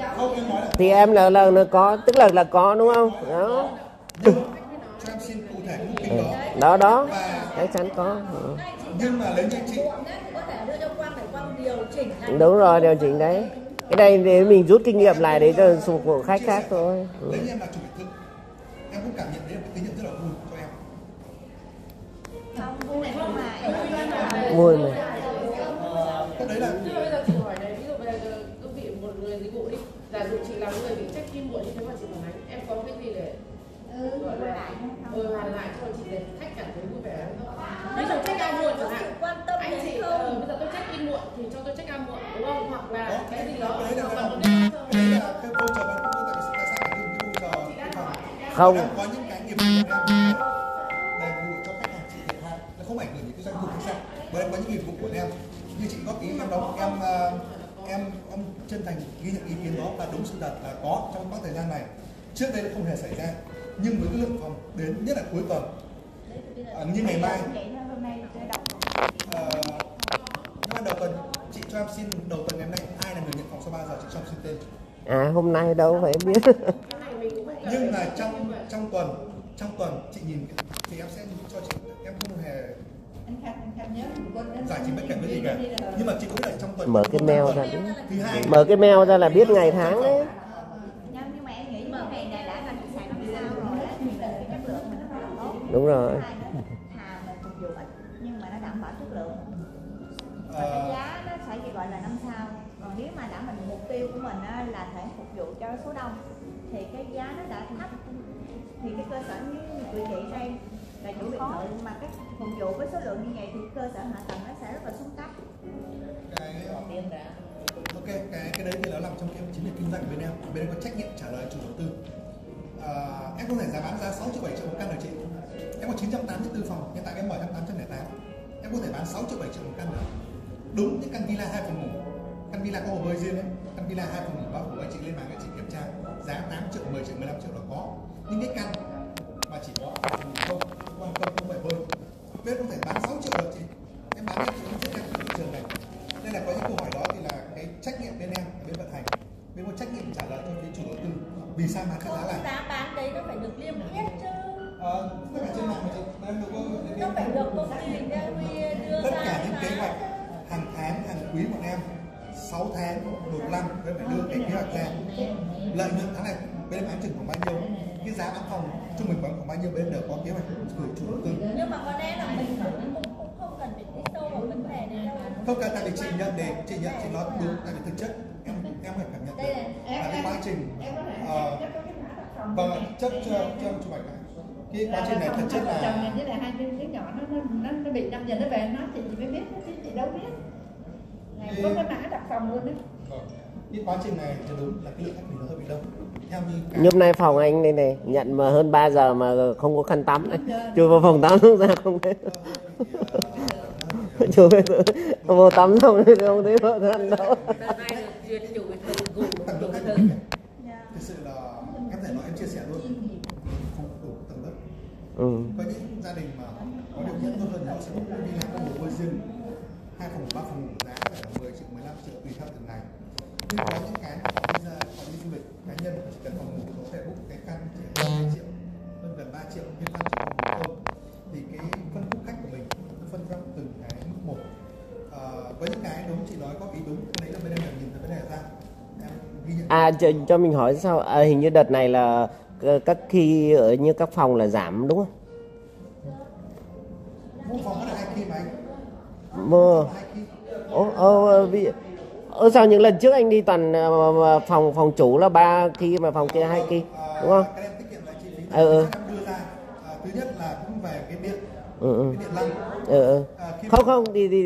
[SPEAKER 4] À, không em nói là
[SPEAKER 8] Thì em là là nó có tức là là có đúng không? Đó.
[SPEAKER 4] nhưng em đó
[SPEAKER 8] Đó đó.
[SPEAKER 4] và
[SPEAKER 8] Chắc chắn có. Ừ.
[SPEAKER 4] nhưng mà lấy như chị
[SPEAKER 3] muộn đấy thì có thể đưa cho quan để quan điều chỉnh lại
[SPEAKER 8] Đúng rồi điều chỉnh đấy. Cái này để mình rút kinh nghiệm lại để cho phục vụ khách khác thôi. Ừ.
[SPEAKER 4] lấy như em là chủ biệt thự em cũng cảm nhận đấy là một tín hiệu rất là vui cho em
[SPEAKER 5] không vui không mà Không.
[SPEAKER 3] Có
[SPEAKER 4] những cái nghiệp vụ của em đề vụ cho khách hàng chị thiệt hại nó không ảnh hưởng đến cái doanh thu khách sạn bởi có những nghiệp vụ của em. Như chị góp ý em đó em ờ, em em chân thành ghi nhận ý kiến đó và đúng sự thật là có trong quãng thời gian này. Trước đây nó không hề xảy ra. Nhưng với cái lượng phòng đến nhất là cuối tuần. Ờ, như ngày mai. Ờ, mà đầu tuần chị cho em xin đầu tuần ngày hôm nay ai là người nhận phòng sau 3 giờ chị cho em xin tên.
[SPEAKER 8] À hôm nay đâu phải biết.
[SPEAKER 4] nhưng mà
[SPEAKER 2] phải
[SPEAKER 4] trong trong tuần trong tuần chị nhìn thì em sẽ cho chị em không hề giải trình bất kể cái gì cả. Nhưng mà chị có biết là trong tuần
[SPEAKER 8] Mở cái mail ra.
[SPEAKER 4] thứ hai.
[SPEAKER 8] Mở cái mail ra là biết ngày tháng đấy.
[SPEAKER 5] nhưng nhưng mà em nghĩ cái này này đã là khách sạn năm sao rồi á. Thì là cái chất lượng mình nó rất là tốt.
[SPEAKER 8] Đúng rồi.
[SPEAKER 4] Ờ,
[SPEAKER 5] giá nó sẽ gọi là năm sao. Còn nếu mà đã mình mục tiêu của mình á, là thể phục vụ cho số đông thì cái cơ sở như của chị đây là chủ biệt thự mà các phục vụ với số lượng như vậy thì cơ sở hạ tầng nó sẽ rất là xuống cấp.
[SPEAKER 4] Cái ok cái cái đấy thì nó nằm trong cái chiến lược kinh doanh của bên em. Bên em có trách nhiệm trả lời chủ đầu tư. À, em không thể giá bán giá 6 triệu 7 triệu một căn được chị. Em có 984 phòng hiện tại em mở trong 808 em có thể bán 6 triệu 7 triệu một căn được. Đúng những căn villa hai phòng ngủ. Căn villa có hồ bơi riêng đấy căn villa hai phòng ngủ bao phủ anh chị lên mạng anh chị kiểm tra. Giá 8 triệu 10 triệu 15 triệu là có nhưng cái căn mà chỉ có không quan tâm không phải bơi bên không thể bán 6 triệu được chị. Em bán được chị em em thị trường này. Nên là có những câu hỏi đó thì là cái trách nhiệm bên em bên vận hành. Bên có trách nhiệm trả lời cho phía chủ đầu tư. Vì sao bán cái giá này
[SPEAKER 3] giá bán đấy nó phải được liêm yết chứ.
[SPEAKER 4] Ờ, tất cả trên mạng mà chị. Em được
[SPEAKER 3] nó phải được công ty đưa
[SPEAKER 4] tất cả những kế hoạch hàng tháng hàng quý bọn em 6 tháng một năm em phải đưa cái kế hoạch ra. Lợi nhuận tháng này bên em bán chừng khoảng bao nhiêu cái giá bán phòng trung nhiêu bên đều có kế hoạch gửi chủ đầu tư.
[SPEAKER 3] Nhưng mà có lẽ là mình cũng không cần phải đi sâu vào vấn đề này đâu.
[SPEAKER 4] Không cần tại vì chị nhận để chị nhận chị nói đúng tại vì thực chất em em phải cảm nhận
[SPEAKER 3] Đây
[SPEAKER 4] được
[SPEAKER 3] này,
[SPEAKER 5] em
[SPEAKER 4] là cái quá trình ờ,
[SPEAKER 5] chắc có cái mã đặt phòng
[SPEAKER 4] vâng chấp cho cho chụp ảnh này cái quá trình này thật chất
[SPEAKER 5] chồng
[SPEAKER 4] là
[SPEAKER 5] này với lại hai đứa đứa nhỏ nó nó nó, nó bị năm giờ nó về nó chị mới biết chứ chị đâu biết. Này có cái mã đặt phòng luôn đấy
[SPEAKER 4] Vâng. cái quá trình này thì đúng là cái lượng khách mình nó hơi bị đông như
[SPEAKER 8] Hôm nay phòng anh đây này, nhận mà hơn 3 giờ mà không có khăn tắm đấy. Chui vào phòng tắm ra không thấy. Chui vô tắm xong thì không thấy vợ khăn đâu.
[SPEAKER 4] Thực sự là em thể nói em chia sẻ luôn không đủ tầng lớp
[SPEAKER 8] Ừ.
[SPEAKER 4] có những gia đình mà có điều kiện tốt hơn họ sẽ đi làm một ngôi riêng hai phòng ba phòng giá phải là 10 triệu 15 triệu tùy theo từng ngày nhưng có những cái mà họ đi ra họ đi du lịch cá nhân họ chỉ cần phòng ngủ có thể book cái căn chỉ hơn 2 triệu hơn gần 3 triệu chỉ phòng ngủ không thì cái phân khúc khách của mình nó phân ra từng cái mức một. Ờ, với những cái đúng chị nói có ý đúng cái đấy là bên em nhìn thấy vấn đề ra.
[SPEAKER 8] À cho, cho mình hỏi sao? À, hình như đợt này là ờ, các khi ở như các phòng là giảm đúng không?
[SPEAKER 4] mua phòng có hai khi mà anh.
[SPEAKER 8] Mua.
[SPEAKER 4] Khi
[SPEAKER 8] Ồ, ờ, vì Ơ sao những lần trước anh đi toàn ờ, phòng phòng chủ là ba kỳ mà phòng kia hai kỳ đúng không?
[SPEAKER 4] Phí.
[SPEAKER 8] Ừ, ừ.
[SPEAKER 4] Các em đưa ra à, thứ nhất là cũng về cái điện
[SPEAKER 8] Ừ, ừ.
[SPEAKER 4] cái điện lăng
[SPEAKER 8] Ừ, ừ.
[SPEAKER 4] à,
[SPEAKER 8] Không không thì, thì